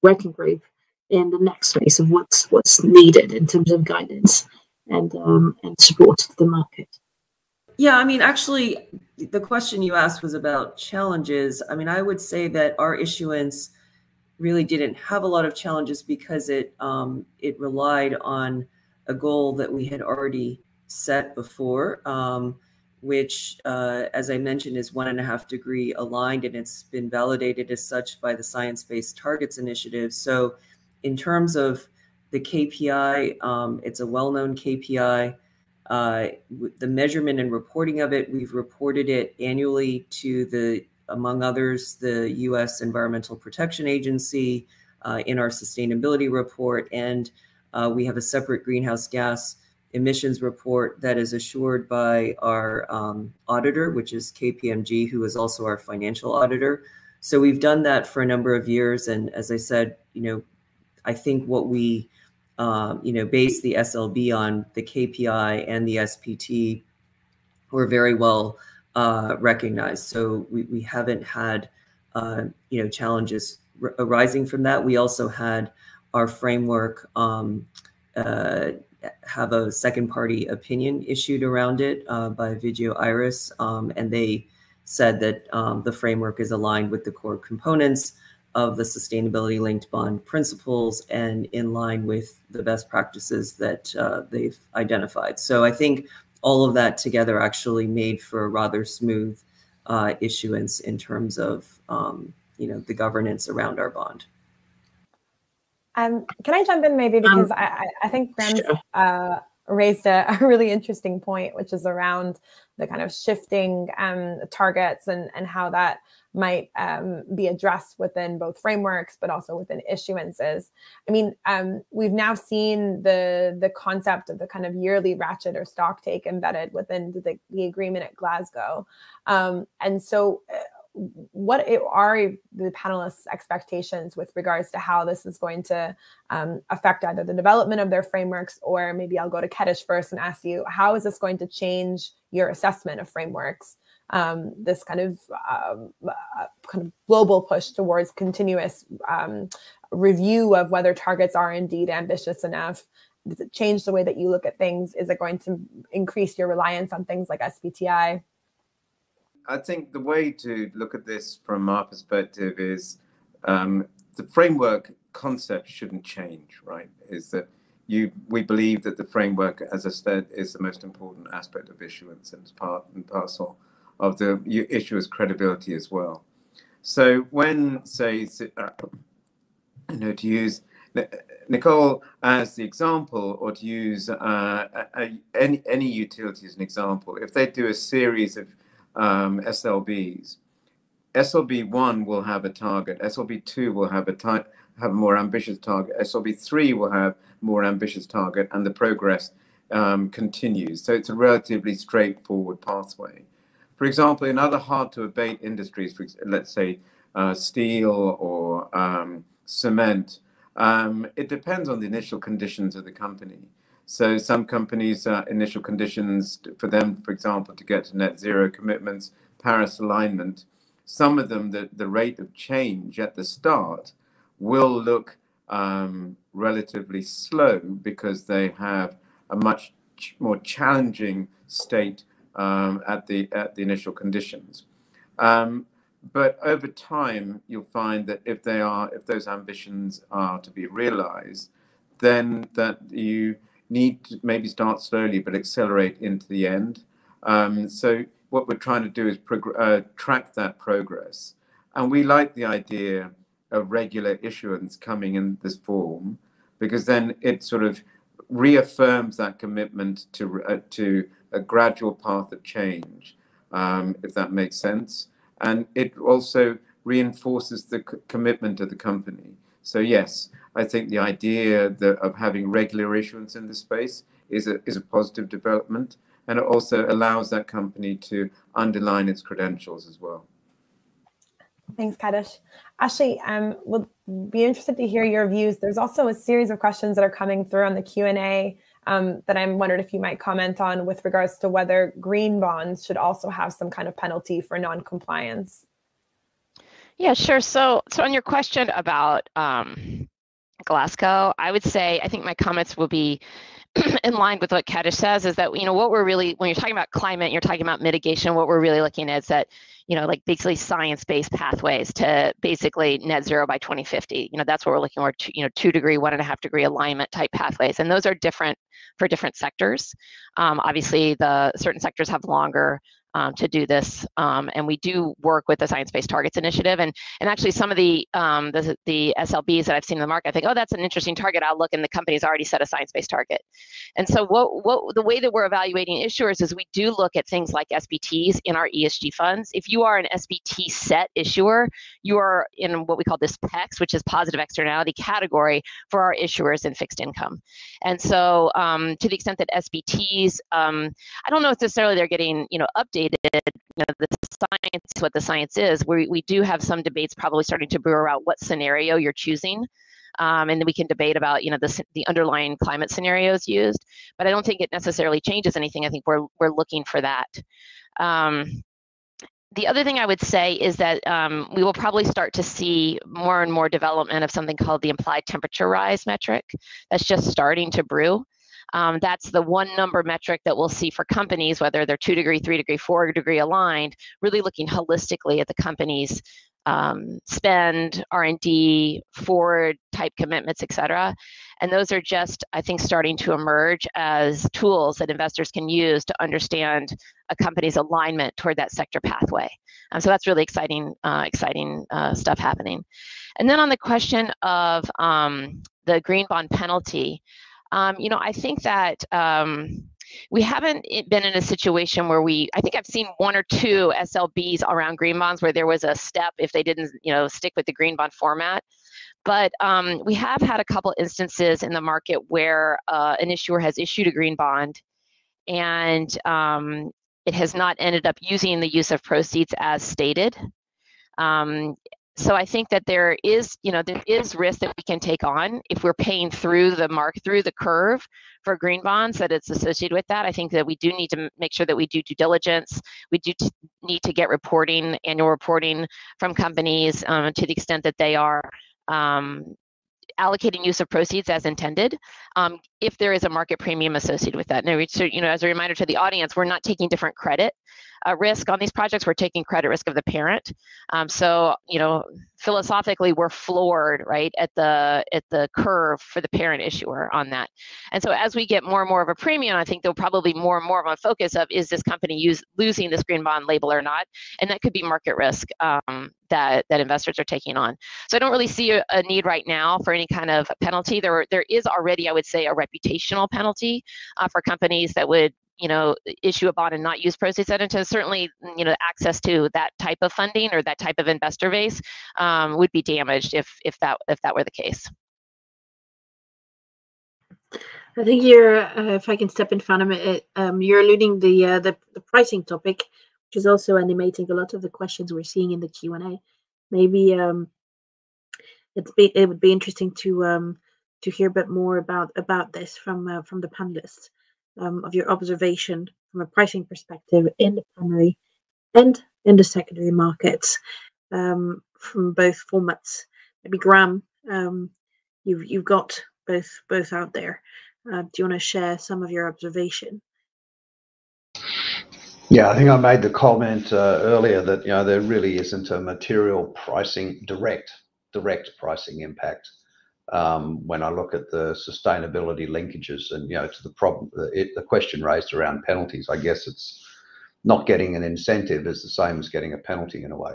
Working Group in the next phase of what's what's needed in terms of guidance and um, and support to the market. Yeah, I mean, actually, the question you asked was about challenges. I mean, I would say that our issuance really didn't have a lot of challenges because it um, it relied on a goal that we had already set before. Um, which, uh, as I mentioned, is one and a half degree aligned, and it's been validated as such by the Science Based Targets Initiative. So, in terms of the KPI, um, it's a well known KPI. Uh, the measurement and reporting of it, we've reported it annually to the, among others, the US Environmental Protection Agency uh, in our sustainability report. And uh, we have a separate greenhouse gas emissions report that is assured by our um, auditor, which is KPMG, who is also our financial auditor. So we've done that for a number of years. And as I said, you know, I think what we, um, you know, base the SLB on, the KPI and the SPT, were very well uh, recognized. So we, we haven't had uh, you know challenges arising from that. We also had our framework um, uh, have a second party opinion issued around it uh, by Vigeo Eiris, um, and they said that um, the framework is aligned with the core components of the sustainability linked bond principles and in line with the best practices that uh, they've identified. So I think all of that together actually made for a rather smooth uh, issuance in terms of um, you know the governance around our bond. Um, can I jump in maybe because um, I, I think Graham's sure. uh, raised a, a, really interesting point, which is around the kind of shifting um, targets and and how that might um, be addressed within both frameworks, but also within issuances. I mean, um, we've now seen the the concept of the kind of yearly ratchet or stock take embedded within the, the agreement at Glasgow, um, and so. What are the panelists' expectations with regards to how this is going to um, affect either the development of their frameworks, or maybe I'll go to Kedish first and ask you, how is this going to change your assessment of frameworks? um, this kind of um, uh, kind of global push towards continuous um, review of whether targets are indeed ambitious enough. Does it change the way that you look at things? Is it going to increase your reliance on things like SBTI? I think the way to look at this from our perspective is um, the framework concept shouldn't change, right? Is that you we believe that the framework, as I said, is the most important aspect of issuance and part and parcel of the issuer's credibility as well. So when, say, uh, you know, to use Nicole as the example, or to use uh, a, any any utility as an example, if they do a series of um, SLBs, SLB one will have a target, SLB two will have a have a more ambitious target, SLB three will have more ambitious target, and the progress um, continues. So it's a relatively straightforward pathway. For example, in other hard to abate industries, for, let's say uh, steel or um, cement, um, it depends on the initial conditions of the company. So some companies' uh, initial conditions for them, for example, to get to net zero commitments, Paris alignment, some of them, the, the rate of change at the start will look um, relatively slow because they have a much ch more challenging state um, at the at the initial conditions. Um, but over time, you'll find that if they are, if those ambitions are to be realized, then that you need to maybe start slowly but accelerate into the end. Um, so what we're trying to do is uh, track that progress, and we like the idea of regular issuance coming in this form because then it sort of reaffirms that commitment to uh, to a gradual path of change, um, if that makes sense. And it also reinforces the commitment of the company. So yes, I think the idea that, of having regular issuance in this space is a, is a positive development. And it also allows that company to underline its credentials as well. Thanks, Kedish. Ashley, um, we'll be interested to hear your views. There's also a series of questions that are coming through on the Q&A um, that I'm wondered if you might comment on with regards to whether green bonds should also have some kind of penalty for non-compliance. Yeah, sure. So, so on your question about um, Glasgow, I would say I think my comments will be in line with what Kedish says is that you know what we're really when you're talking about climate, you're talking about mitigation. What we're really looking at is that you know like basically science-based pathways to basically net zero by 2050. You know that's what we're looking for. You know two degree, one and a half degree alignment type pathways, and those are different for different sectors. Um, obviously, the certain sectors have longer um, to do this. Um, and we do work with the Science Based Targets Initiative. And, and actually, some of the, um, the, the SLBs that I've seen in the market, I think, oh, that's an interesting target. I'll look, and the company's already set a science based target. And so, what, what the way that we're evaluating issuers is we do look at things like SBTs in our ESG funds. If you are an SBT set issuer, you are in what we call this PEX, which is positive externality category for our issuers in fixed income. And so, um, to the extent that SBTs, um, I don't know if necessarily they're getting you know updated you know, the science, what the science is, we, we do have some debates probably starting to brew around what scenario you're choosing. Um, and then we can debate about you know the, the underlying climate scenarios used but i don't think it necessarily changes anything i think we're, we're looking for that um, the other thing I would say is that um, we will probably start to see more and more development of something called the implied temperature rise metric. That's just starting to brew. Um, that's the one number metric that we'll see for companies, whether they're two degree, three degree, four degree aligned, really looking holistically at the company's um, spend, R&D, forward type commitments, et cetera. And those are just, I think, starting to emerge as tools that investors can use to understand a company's alignment toward that sector pathway. Um, so that's really exciting, uh, exciting uh, stuff happening. And then on the question of um, the green bond penalty, um, you know, I think that um, we haven't been in a situation where we i think i've seen one or two slbs around green bonds where there was a step if they didn't you know stick with the green bond format. But um, we have had a couple instances in the market where uh, an issuer has issued a green bond and um, it has not ended up using the use of proceeds as stated. Um, so I think that there is, you know, there is risk that we can take on if we're paying through the mark through the curve for green bonds that it's associated with that. I think that we do need to make sure that we do due diligence. We do need to get reporting, annual reporting from companies um, to the extent that they are um, allocating use of proceeds as intended um, if there is a market premium associated with that. And so, you know, as a reminder to the audience, we're not taking different credit uh, risk on these projects. We're taking credit risk of the parent. Um, so, you know, philosophically, we're floored right at the at the curve for the parent issuer on that. And so, as we get more and more of a premium, I think there'll probably be more and more of a focus of is this company use, losing this green bond label or not, and that could be market risk um, that that investors are taking on. So, I don't really see a, a need right now for any kind of penalty. There there is already, I would say, a reputational penalty uh, for companies that would you know issue a bond and not use proceeds and to certainly you know access to that type of funding or that type of investor base um, would be damaged if if that if that were the case I think you're, uh, if I can step in front of it, um, you're alluding the, uh, the the pricing topic, which is also animating a lot of the questions we're seeing in the Q and A. Maybe um, it's be, it would be interesting to um, to hear a bit more about about this from uh, from the panelists um, of your observation from a pricing perspective in the primary and in the secondary markets um, from both formats. Maybe Graham, um, you've you've got both both out there. Uh, do you want to share some of your observation? Yeah, I think I made the comment uh, earlier that you know there really isn't a material pricing direct direct pricing impact um, when I look at the sustainability linkages and, you know, to the problem, it, the question raised around penalties, I guess it's not getting an incentive is the same as getting a penalty in a way.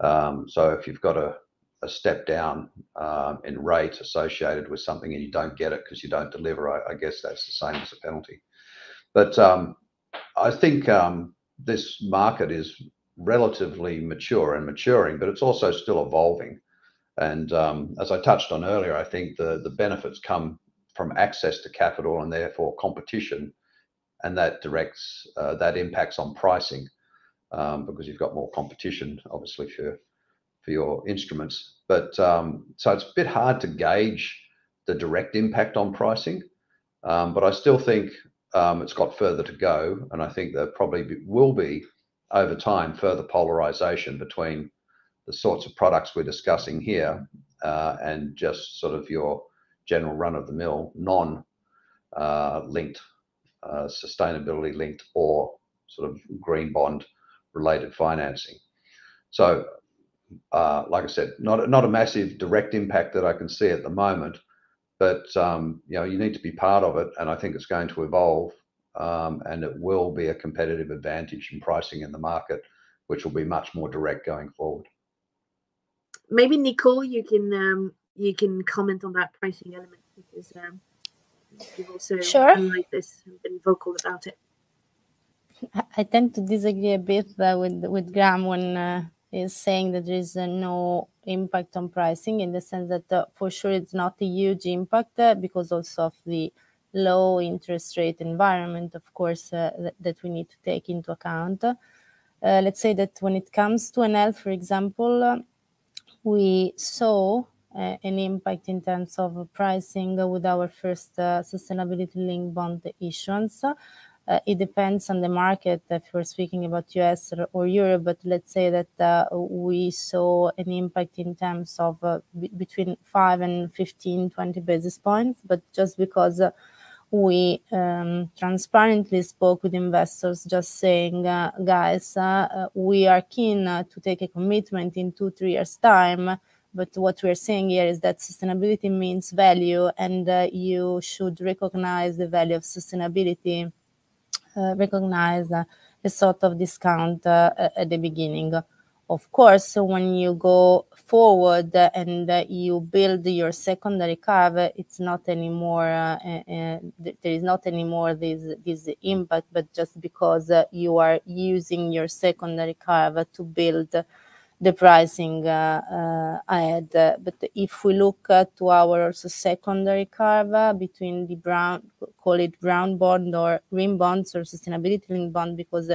Um, so if you've got a, a step down um, in rate associated with something and you don't get it because you don't deliver, I, I, guess that's the same as a penalty. But um, I think um, this market is relatively mature and maturing, but it's also still evolving. And um, as I touched on earlier, I think the, the benefits come from access to capital and therefore competition, and that directs uh, that impacts on pricing um, because you've got more competition, obviously for for your instruments. But um, so it's a bit hard to gauge the direct impact on pricing, um, but I still think um, it's got further to go, and I think there probably will be over time further polarization between the sorts of products we're discussing here uh, and just sort of your general run of the mill, non uh, linked, uh, sustainability linked, or sort of green bond related financing. So, like I said, not, not a massive direct impact that I can see at the moment, but um, you know, you need to be part of it, and I think it's going to evolve, um, and it will be a competitive advantage in pricing in the market, which will be much more direct going forward maybe Nicole, you can um, you can comment on that pricing element because um, you've also sure. like this and been vocal about it. I tend to disagree a bit uh, with with Graham when uh, he's saying that there is uh, no impact on pricing in the sense that uh, for sure it's not a huge impact uh, because also of the low interest rate environment, of course, uh, th- that we need to take into account. let's say that when it comes to Enel, for example, we saw uh, an impact in terms of pricing with our first uh, sustainability linked bond issuance. uh, it depends on the market if we're speaking about US or, Europe, but let's say that we saw an impact in terms of between 5 and 15, 20 basis points, but just because we um, transparently spoke with investors just saying, uh, guys, uh, we are keen to take a commitment in two, three years' time but what we're saying here is that sustainability means value and uh, you should recognize the value of sustainability uh, recognize a sort of discount uh, at the beginning. Of course, when you go forward and uh, you build your secondary curve, it's not anymore. there is not anymore this this impact, but just because you are using your secondary curve to build the pricing uh, uh, ahead. But if we look to our also secondary curve between the brown, call it brown bond or green bonds or sustainability bond, because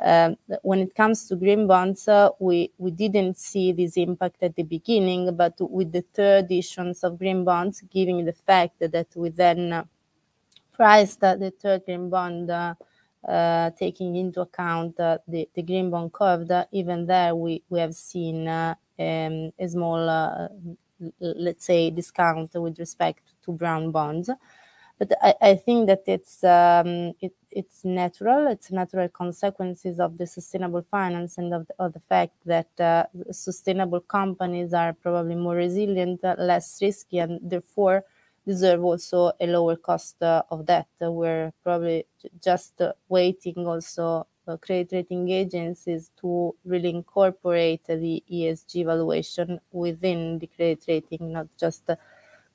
um, when it comes to green bonds, uh, we, we didn't see this impact at the beginning, but with the third issuance of green bonds, given the fact that we then uh, priced the third green bond uh, uh, taking into account uh, the, the green bond curve, even there we, we have seen uh, um, a small, let's say, discount with respect to brown bonds. But I, I think that it's um, it, it's natural. It's natural consequences of the sustainable finance and of the, of the fact that uh, sustainable companies are probably more resilient, less risky, and therefore deserve also a lower cost uh, of debt. we're probably just uh, waiting also uh, credit rating agencies to really incorporate the ESG valuation within the credit rating, not just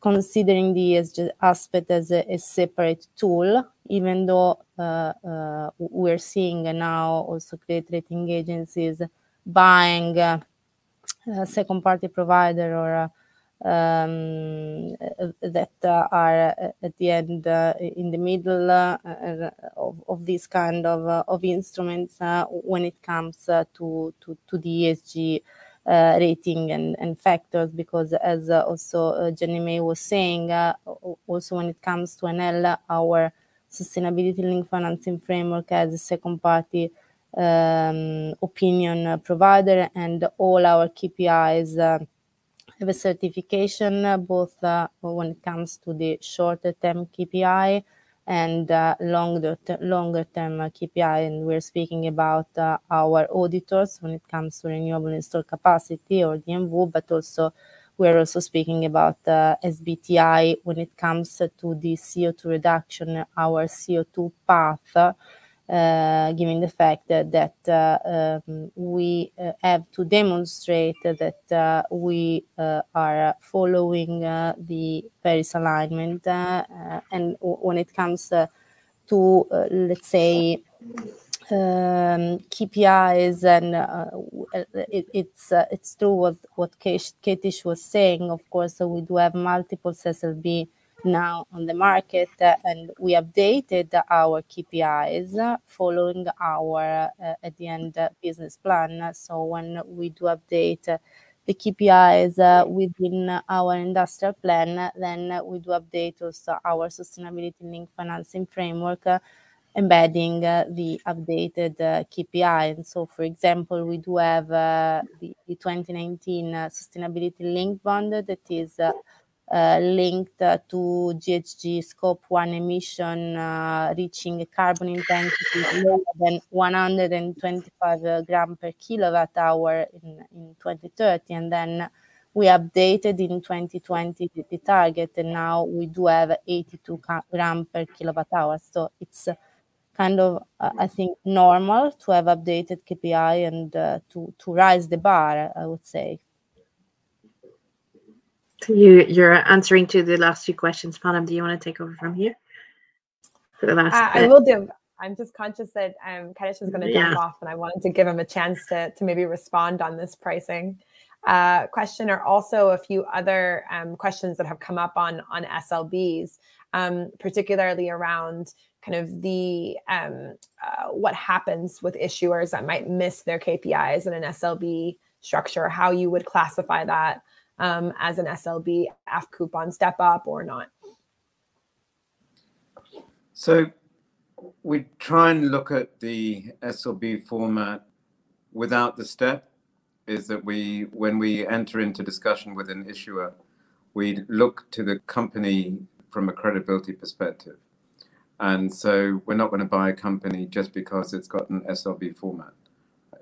considering the ESG aspect as a, a separate tool, even though uh, uh, we're seeing now also credit rating agencies buying uh, a second party provider or um, that uh, are uh, at the end uh, in the middle of, of this kind of, of instruments when it comes to, to, to the ESG uh, rating and, and factors because as uh, also uh, Jenny May was saying, also when it comes to Enel, our sustainability linked financing framework has a second party um, opinion provider and all our KPIs have a certification uh, both uh, when it comes to the shorter term KPI and uh, longer longer term KPI, and we're speaking about uh, our auditors when it comes to renewable installed capacity or DNV, but also we're also speaking about uh, SBTI when it comes to the CO2 reduction, our CO2 path uh, given the fact that, that uh, um, we uh, have to demonstrate that we are following the Paris alignment. and when it comes to, let's say, um, KPIs, and uh, it, it's uh, it's true what what Katish was saying. Of course, we do have multiple SLB now on the market uh, and we updated our KPIs uh, following our uh, at the end business plan. So when we do update the KPIs within our industrial plan, then we do update also our sustainability linked financing framework embedding uh, the updated uh, KPI. And so, for example, we do have uh, the, the, 2019 sustainability linked bond that is uh, linked uh, to GHG scope 1 emission uh, reaching a carbon intensity lower than 125 gram per kilowatt hour in, in 2030 and then we updated in 2020 the, the, target and now we do have 82 gram per kilowatt hour. So it's kind of uh, i think normal to have updated kpi and uh, to to rise the bar i would say you you're answering to the last few questions. Farnam, do you want to take over from here for the last? Uh, I will do. I'm just conscious that um, Kadish is going to jump yeah. off, and I wanted to give him a chance to to maybe respond on this pricing uh, question, or also a few other um, questions that have come up on on SLBs, um, particularly around kind of the um, uh, what happens with issuers that might miss their KPIs in an SLB structure, how you would classify that um, as an SLB F coupon step up or not? So we try and look at the SLB format without the step is that we, when we enter into discussion with an issuer, we look to the company from a credibility perspective. And so we're not going to buy a company just because it's got an SLB format.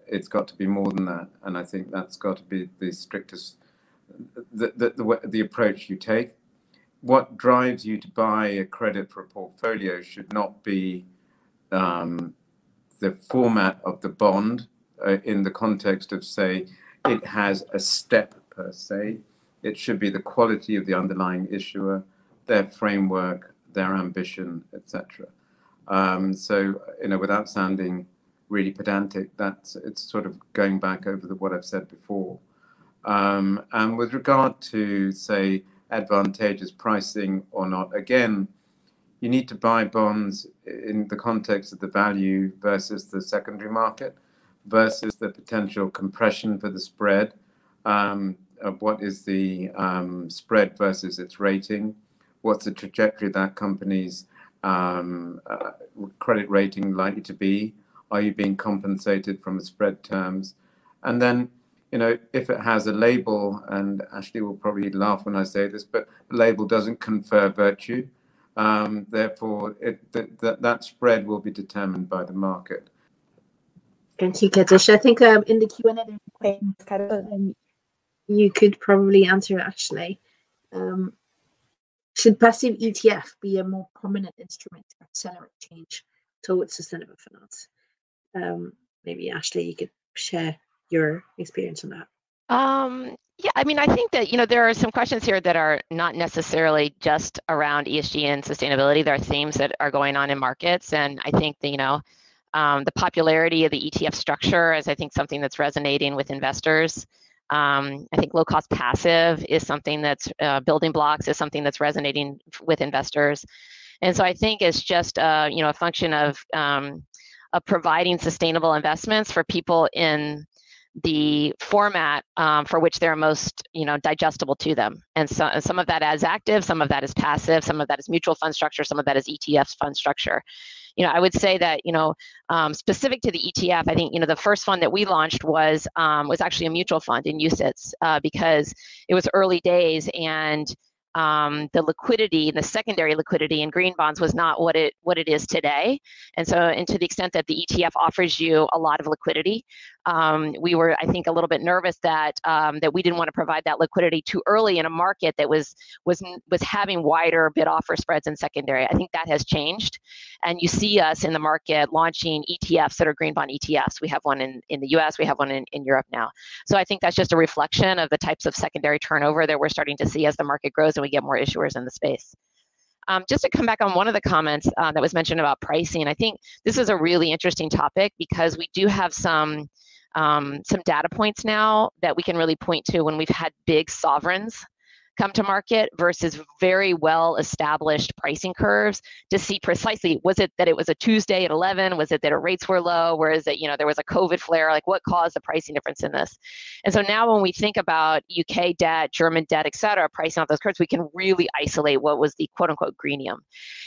It's got to be more than that. And I think that's got to be the strictest, the, the, the, the approach you take. What drives you to buy a credit for a portfolio should not be um, the format of the bond uh, in the context of, say, it has a step per se. It should be the quality of the underlying issuer, their framework, their ambition, etc. Um, so, you know, without sounding really pedantic, that's it's sort of going back over the, what I've said before. Um, and with regard to, say, advantageous pricing or not, again, you need to buy bonds in the context of the value versus the secondary market versus the potential compression for the spread um, of what is the um, spread versus its rating, what's the trajectory of that company's um, uh, credit rating likely to be, are you being compensated from the spread terms, and then you know if it has a label, and Ashley will probably laugh when I say this, but the label doesn't confer virtue. Um, therefore, it, th- th- that spread will be determined by the market. Thank you, Katish. I think um, in the Q&A, you could probably answer actually. Um, should passive ETF be a more prominent instrument to accelerate change towards sustainable finance? Um, maybe Ashley, you could share your experience on that. Um, yeah, I mean, I think that, you know, there are some questions here that are not necessarily just around ESG and sustainability. There are themes that are going on in markets. And I think that, you know, um, the popularity of the ETF structure is, I think, something that's resonating with investors. Um, I think low cost passive is something that's uh, building blocks is something that's resonating with investors. And so I think it's just, uh, you know, a function of, um, of providing sustainable investments for people in the format um, for which they're most you know digestible to them and so some of that is active some of that is passive some of that is mutual fund structure some of that is etfs fund structure you know i would say that you know um, specific to the etf i think you know the first fund that we launched was um, was actually a mutual fund in UCITS uh, because it was early days and um, the liquidity, and the secondary liquidity in green bonds was not what it what it is today. And so, and to the extent that the ETF offers you a lot of liquidity, um, we were, I think, a little bit nervous that um, that we didn't want to provide that liquidity too early in a market that was was was having wider bid offer spreads in secondary. I think that has changed, and you see us in the market launching ETFs that are green bond ETFs. We have one in in the U.S. We have one in, in Europe now. So I think that's just a reflection of the types of secondary turnover that we're starting to see as the market grows and we get more issuers in the space. Um, just to come back on one of the comments uh, that was mentioned about pricing, I think this is a really interesting topic because we do have some um, some data points now that we can really point to when we've had big sovereigns come to market versus very well established pricing curves to see precisely was it that it was a Tuesday at 11 was it that rates were low? Where is it you know there was a covid flare? Like what caused the pricing difference in this? And so now when we think about UK debt German debt et cetera pricing off those curves we can really isolate what was the quote unquote greenium.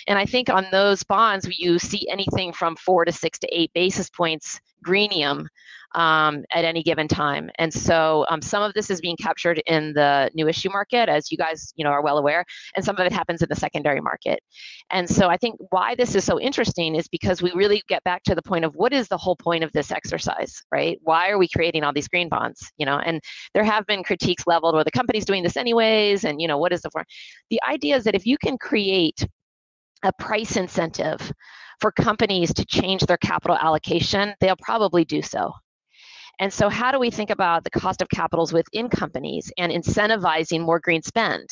And I think on those bonds you see anything from 4 to 6 to 8 basis points greenium um, at any given time. And so um, some of this is being captured in the new issue market, as you guys you know are well aware, and some of it happens in the secondary market. And so I think why this is so interesting is because we really get back to the point of what is the whole point of this exercise, right? Why are we creating all these green bonds? You know, and there have been critiques leveled where the company's doing this anyways, and you know what is the form? The idea is that if you can create a price incentive for companies to change their capital allocation, they'll probably do so. And so, how do we think about the cost of capitals within companies and incentivizing more green spend?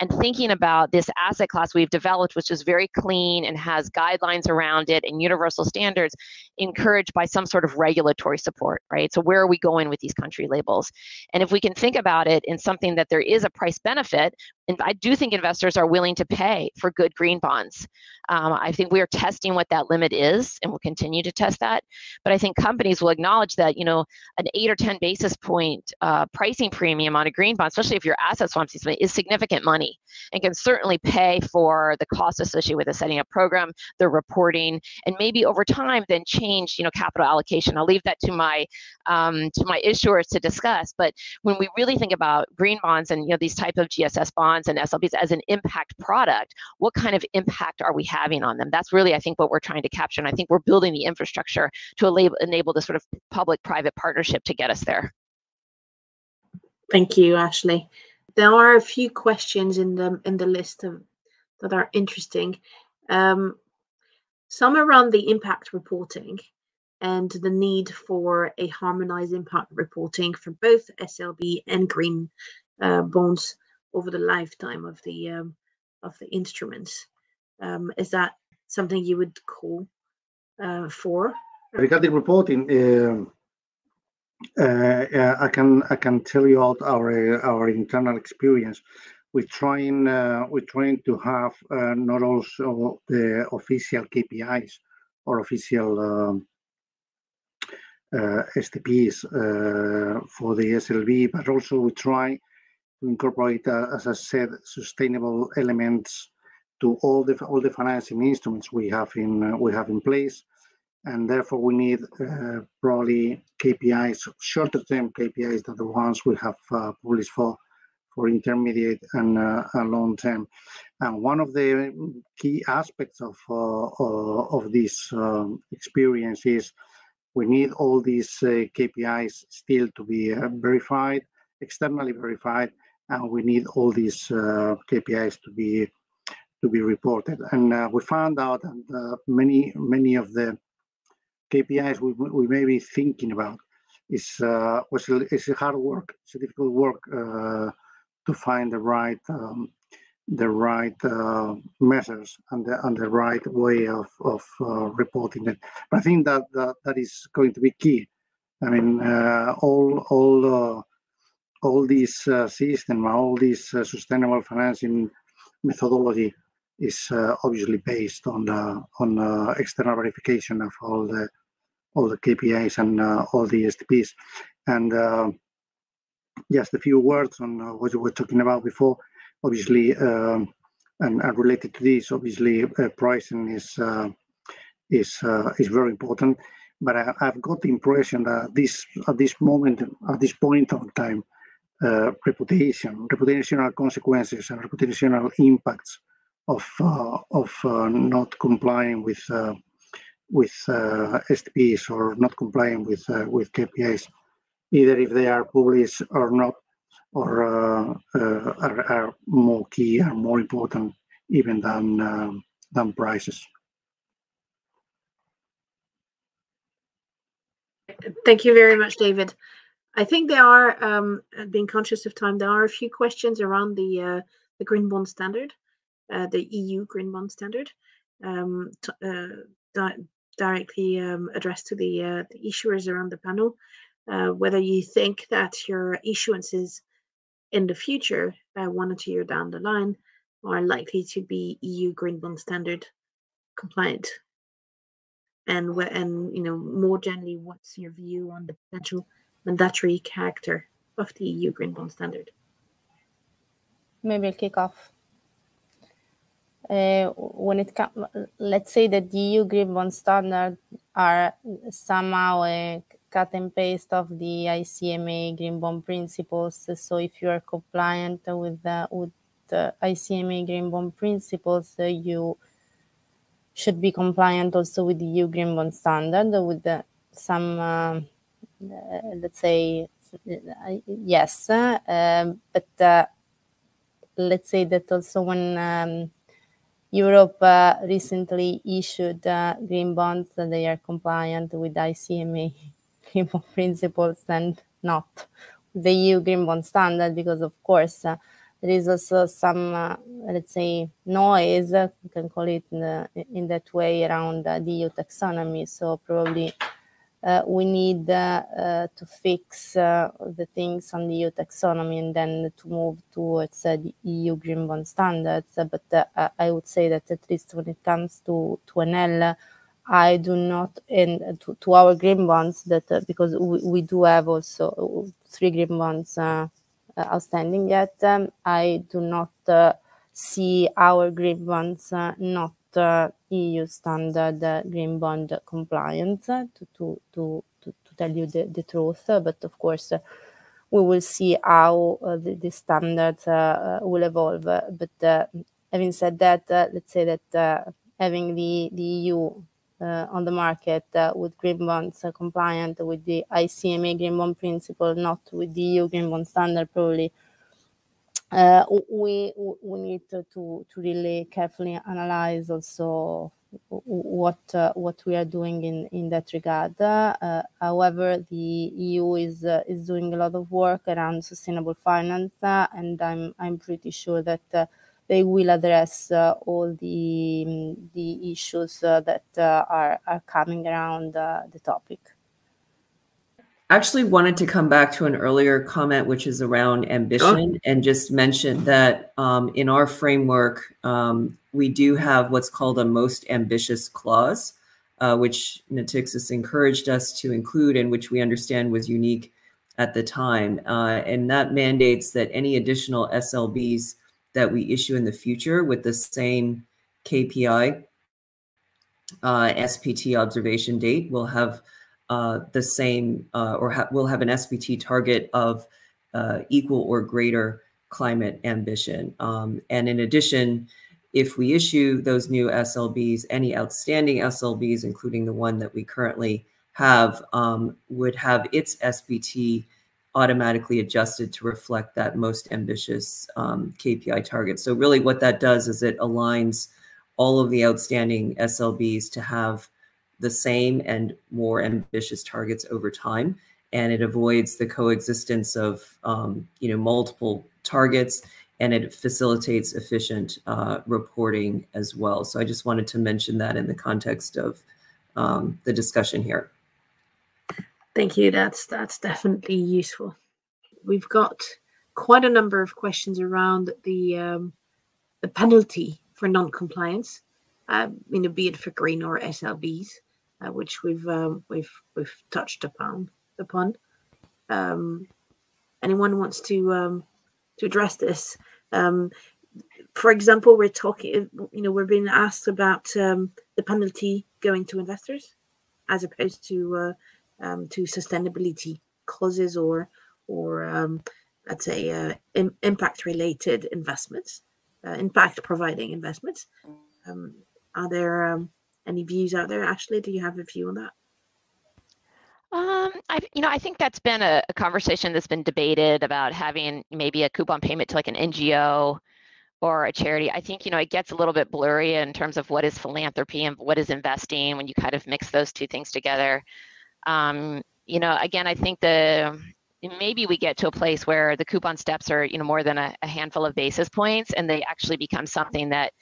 And thinking about this asset class we've developed, which is very clean and has guidelines around it and universal standards, encouraged by some sort of regulatory support, right? So, where are we going with these country labels? And if we can think about it in something that there is a price benefit, and I do think investors are willing to pay for good green bonds. Um, I think we are testing what that limit is, and we'll continue to test that. But I think companies will acknowledge that you know an eight or ten basis point uh, pricing premium on a green bond, especially if your asset swaps is significant significant money and can certainly pay for the cost associated with the setting up program, the reporting, and maybe over time then change, you know, capital allocation. I'll leave that to my um, to my issuers to discuss. But when we really think about green bonds and you know these type of GSS bonds and SLBs as an impact product, what kind of impact are we having on them? That's really I think what we're trying to capture, and I think we're building the infrastructure to enable, enable the sort of public-private partnership to get us there. Thank you, Ashley. There are a few questions in the in the list of, that are interesting. Um, some around the impact reporting and the need for a harmonized impact reporting for both SLB and green uh, bonds over the lifetime of the um, of the instruments. Um, is that something you would call uh, for? Regarding reporting, um, uh, I can I can tell you about our our internal experience. We're trying uh, we're trying to have uh, not also the official KPIs or official um, uh, STPs uh, for the SLB, but also we try to incorporate, uh, as I said, sustainable elements to all the all the financing instruments we have in we have in place and therefore we need uh, probably KPIs, shorter term KPIs than the ones we have uh, published for for intermediate and, uh, and long term. And one of the key aspects of uh, uh, of this um, experience is we need all these uh, KPIs still to be verified, externally verified, and we need all these KPIs to be to be reported. And we found out that many many of the KPIs we, we may be thinking about is uh, is hard work. It's a difficult work uh, to find the right um, the right uh, measures and the and the right way of of uh, reporting it. But I think that, that that is going to be key. I mean, uh, all all uh, all these system, all this sustainable financing methodology is obviously based on the on external verification of all the all the KPIs and uh, all the STPs. And uh, just a few words on uh, what you were talking about before. Obviously, um, and, and, related to this, obviously, pricing is is is very important. But I, have got the impression that this at this moment, at this point of time, uh, reputation, reputational consequences, and reputational impacts of uh, of uh, not complying with with uh, STPs or not complying with uh, with KPIs, either if they are published or not, or uh, uh are, are, more key and more important even than um, than prices. Thank you very much, David. I think there are, um, being conscious of time, there are a few questions around the uh, the green bond standard, uh, the EU green bond standard. Um, directly um, addressed to the, uh, the issuers around the panel, uh, whether you think that your issuances in the future, uh, one or two years down the line, are likely to be EU Green Bond Standard compliant. And and you know more generally, what's your view on the potential mandatory character of the EU Green Bond Standard? Maybe I'll kick off uh, when it comes, let's say that the EU green bond standard are somehow a cut and paste of the ICMA green bond principles. So if you are compliant with the, with the ICMA green bond principles, uh, you should be compliant also with the EU green bond standard with the, some, uh, let's say, yes, um, but uh, let's say that also when um, Europe uh, recently issued uh, green bonds and they are compliant with ICMA green bond principles and not the EU green bond standard because, of course, uh, there is also some, uh, let's say, noise, uh, you can call it in, the, in that way, around uh, the EU taxonomy. So probably uh, Uh, we need uh, uh, to fix uh, the things on the EU taxonomy and then to move towards uh, the EU green bond standards. but I would say that at least when it comes to, to Enel, I do not, and to, to our green bonds, that because we, we do have also three green bonds outstanding yet. Um, I do not see our green bonds not EU standard green bond compliance, to, to, to, to, tell you the, the truth. But of course, we will see how the, the, standards will evolve. But having said that, let's say that having the, the EU uh, on the market uh, with green bonds uh, compliant with the ICMA green bond principle, not with the EU green bond standard, probably uh, we we need to, to, really carefully analyze also what uh, what we are doing in in that regard. Uh, however, the EU is uh, is doing a lot of work around sustainable finance, uh, and I'm I'm pretty sure that uh, they will address all the the issues that are are coming around the topic actually wanted to come back to an earlier comment, which is around ambition, and just mention that um, in our framework, um, we do have what's called a most ambitious clause, uh, which Natixis encouraged us to include and which we understand was unique at the time. Uh, and that mandates that any additional SLBs that we issue in the future with the same KPI uh, SPT observation date will have uh, the same uh, or ha will have an SPT target of uh, equal or greater climate ambition. Um, and in addition, if we issue those new SLBs, any outstanding SLBs, including the one that we currently have, um, would have its SPT automatically adjusted to reflect that most ambitious um, KPI target. So really what that does is it aligns all of the outstanding SLBs to have the same and more ambitious targets over time. And it avoids the coexistence of um, you know multiple targets and it facilitates efficient uh, reporting as well. So I just wanted to mention that in the context of um, the discussion here. Thank you. That's that's definitely useful. We've got quite a number of questions around the um, the penalty for non-compliance, uh, you know, be it for green or SLBs uh, which we've um, we've we've touched upon upon. Um, anyone wants to um, to address this? Um, for example, we're talking. You know, we're being asked about um, the penalty going to investors, as opposed to uh, um, to sustainability causes or or let's say uh, Im- impact related investments, uh, impact providing investments. are there any views out there? Ashley, do you have a view on that? Um, I, you know, I think that's been a, a, conversation that's been debated about having maybe a coupon payment to like an NGO or a charity. I think, you know, it gets a little bit blurry in terms of what is philanthropy and what is investing when you kind of mix those two things together. Um, you know, again, I think the maybe we get to a place where the coupon steps are, you know, more than a, a handful of basis points and they actually become something that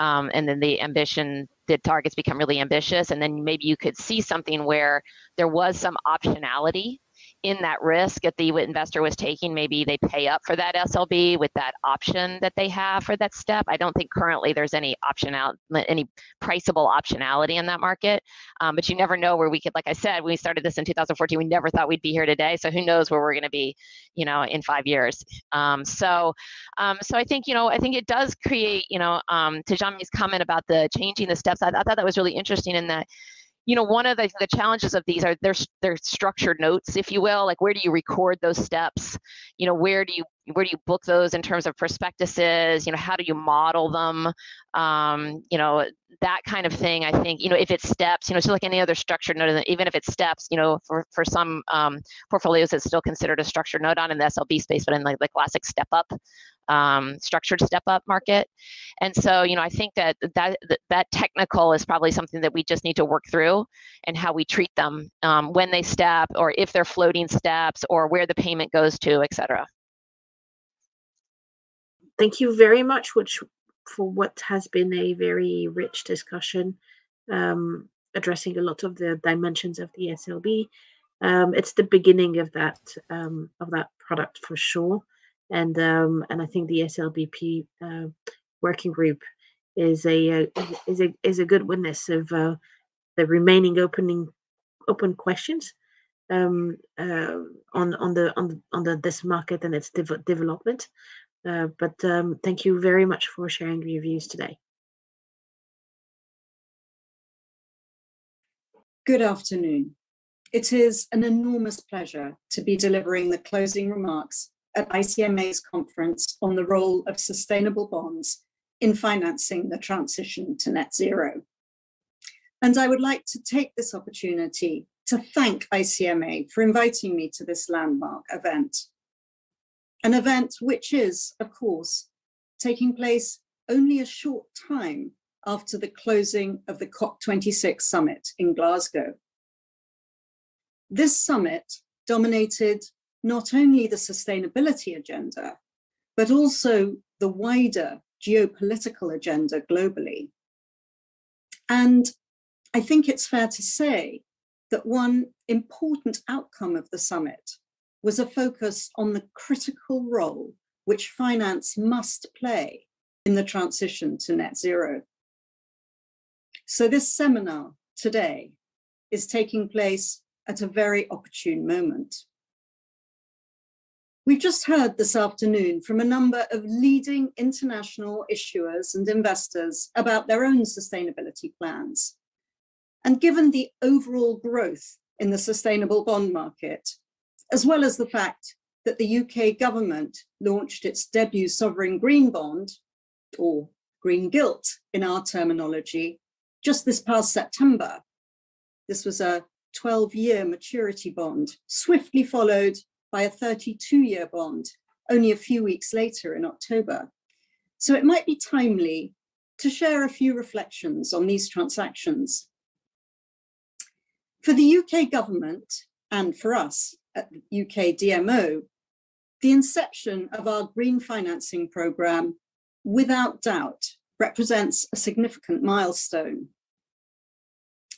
um, and then the ambition the targets become really ambitious. And then maybe you could see something where there was some optionality in that risk that the investor was taking, maybe they pay up for that SLB with that option that they have for that step. I don't think currently there's any option out, any priceable optionality in that market. Um, but you never know where we could, like I said, when we started this in 2014, we never thought we'd be here today. So who knows where we're going to be, you know, in five years. Um, so, um, so I think, you know, I think it does create, you know, um, to Jean-Mi's comment about the changing the steps. I, I thought that was really interesting in that you know, one of the, the challenges of these are they're, they're structured notes, if you will, like where do you record those steps? You know, where do you where do you book those in terms of prospectuses? You know, how do you model them? Um, you know, that kind of thing. I think, you know, if it's steps, you know, so like any other structured note, even if it's steps, you know, for, for some um, portfolios, it's still considered a structured note on in the SLB space, but in like the classic step up, um, structured step up market. And so, you know, I think that, that that technical is probably something that we just need to work through and how we treat them um, when they step or if they're floating steps or where the payment goes to, et cetera thank you very much which for what has been a very rich discussion um, addressing a lot of the dimensions of the SLB. Um, it's the beginning of that um, of that product for sure, and um, and I think the SLBP uh, working group is a uh, is a is a good witness of uh, the remaining opening open questions um, uh, on on the on the, on the, this market and its dev development. Uh, but um, thank you very much for sharing your views today. Good afternoon. It is an enormous pleasure to be delivering the closing remarks at ICMA's conference on the role of sustainable bonds in financing the transition to net zero. And I would like to take this opportunity to thank ICMA for inviting me to this landmark event. An event which is, of course, taking place only a short time after the closing of the COP26 summit in Glasgow. This summit dominated not only the sustainability agenda, but also the wider geopolitical agenda globally. And I think it's fair to say that one important outcome of the summit was a focus on the critical role which finance must play in the transition to net zero. So this seminar today is taking place at a very opportune moment. We've just heard this afternoon from a number of leading international issuers and investors about their own sustainability plans. And given the overall growth in the sustainable bond market, as well as the fact that the UK government launched its debut sovereign green bond, or green gilt in our terminology, just this past September. This was a 12 year maturity bond, swiftly followed by a 32 year bond only a few weeks later in October. So it might be timely to share a few reflections on these transactions. For the UK government and for us at the UK DMO, the inception of our green financing programme without doubt represents a significant milestone.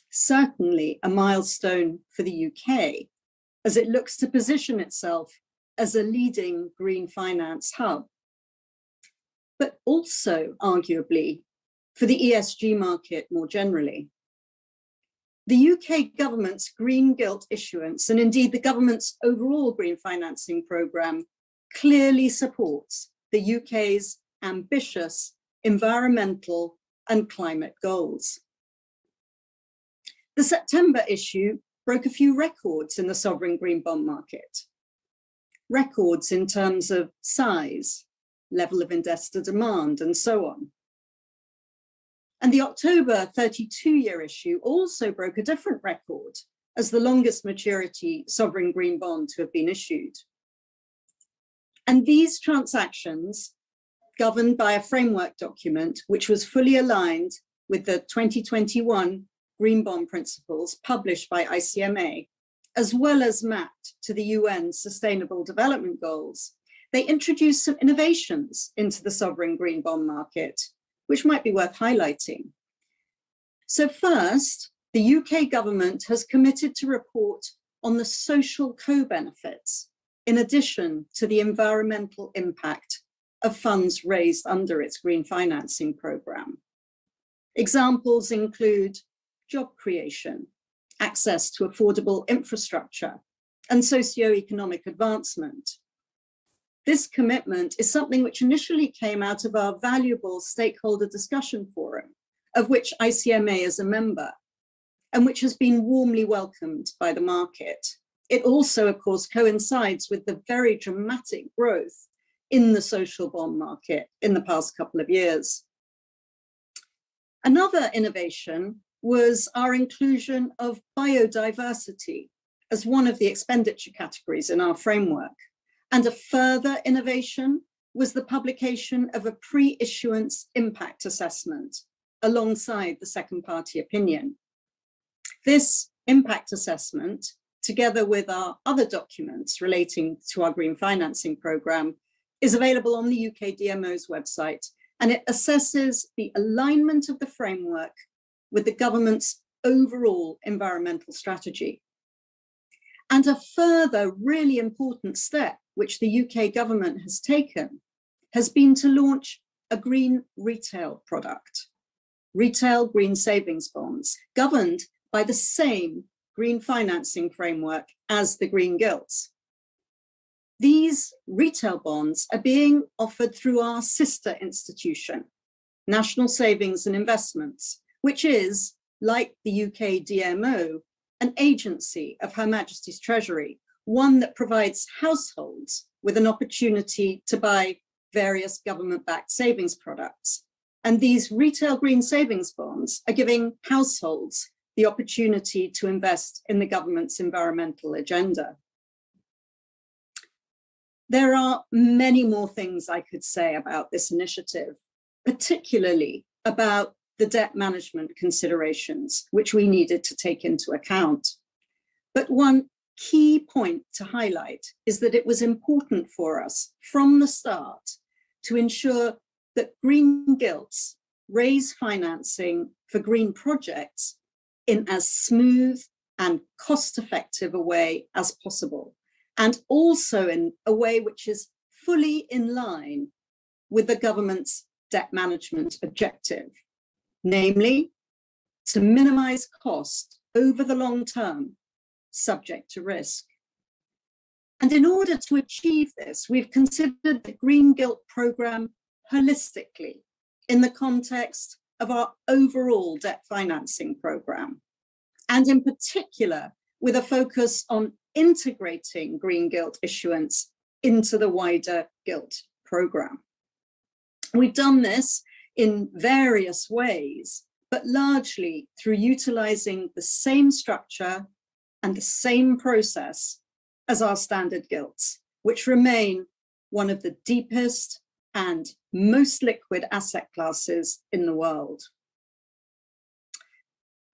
Certainly a milestone for the UK as it looks to position itself as a leading green finance hub, but also arguably for the ESG market more generally. The UK government's green gilt issuance, and indeed the government's overall green financing programme, clearly supports the UK's ambitious environmental and climate goals. The September issue broke a few records in the sovereign green bond market. Records in terms of size, level of investor demand, and so on. And the October 32 year issue also broke a different record as the longest maturity sovereign green bond to have been issued. And these transactions, governed by a framework document which was fully aligned with the 2021 Green Bond Principles published by ICMA, as well as mapped to the UN Sustainable Development Goals, they introduced some innovations into the sovereign green bond market, which might be worth highlighting. So first, the UK government has committed to report on the social co-benefits in addition to the environmental impact of funds raised under its green financing programme. Examples include job creation, access to affordable infrastructure, and socio-economic advancement. This commitment is something which initially came out of our valuable stakeholder discussion forum, of which ICMA is a member, and which has been warmly welcomed by the market. It also, of course, coincides with the very dramatic growth in the social bond market in the past couple of years. Another innovation was our inclusion of biodiversity as one of the expenditure categories in our framework. And a further innovation was the publication of a pre-issuance impact assessment alongside the second party opinion. This impact assessment, together with our other documents relating to our green financing programme, is available on the UK DMO's website and it assesses the alignment of the framework with the government's overall environmental strategy. And a further really important step, which the UK government has taken, has been to launch a green retail product, retail green savings bonds, governed by the same green financing framework as the green gilts. These retail bonds are being offered through our sister institution, National Savings and Investments, which is, like the UK DMO, an agency of Her Majesty's Treasury, one that provides households with an opportunity to buy various government-backed savings products. And these retail green savings bonds are giving households the opportunity to invest in the government's environmental agenda. There are many more things I could say about this initiative, particularly about the debt management considerations, which we needed to take into account. But one key point to highlight is that it was important for us from the start to ensure that green gilts raise financing for green projects in as smooth and cost effective a way as possible, and also in a way which is fully in line with the government's debt management objective, namely to minimize cost over the long term, subject to risk. And in order to achieve this, we've considered the Green Gilt Programme holistically in the context of our overall debt financing programme, and in particular with a focus on integrating green gilt issuance into the wider gilt programme. We've done this in various ways, but largely through utilising the same structure and the same process as our standard gilts, which remain one of the deepest and most liquid asset classes in the world.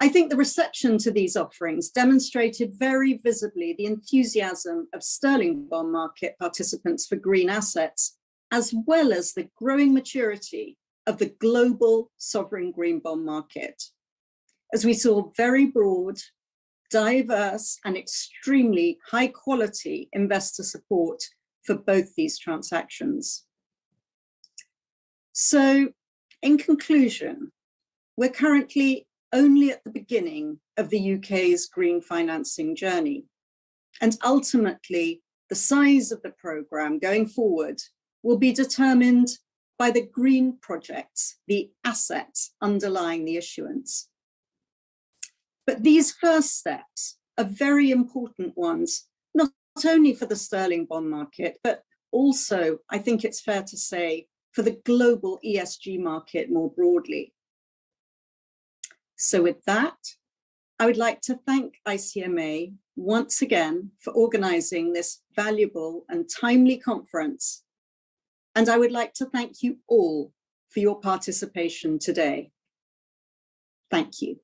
I think the reception to these offerings demonstrated very visibly the enthusiasm of sterling bond market participants for green assets, as well as the growing maturity of the global sovereign green bond market. As we saw very broad, diverse, and extremely high quality investor support for both these transactions. So, in conclusion, we're currently only at the beginning of the UK's green financing journey. And ultimately, the size of the programme going forward will be determined by the green projects, the assets underlying the issuance. But these first steps are very important ones, not only for the sterling bond market, but also, I think it's fair to say, for the global ESG market more broadly. So with that, I would like to thank ICMA once again for organising this valuable and timely conference. And I would like to thank you all for your participation today. Thank you.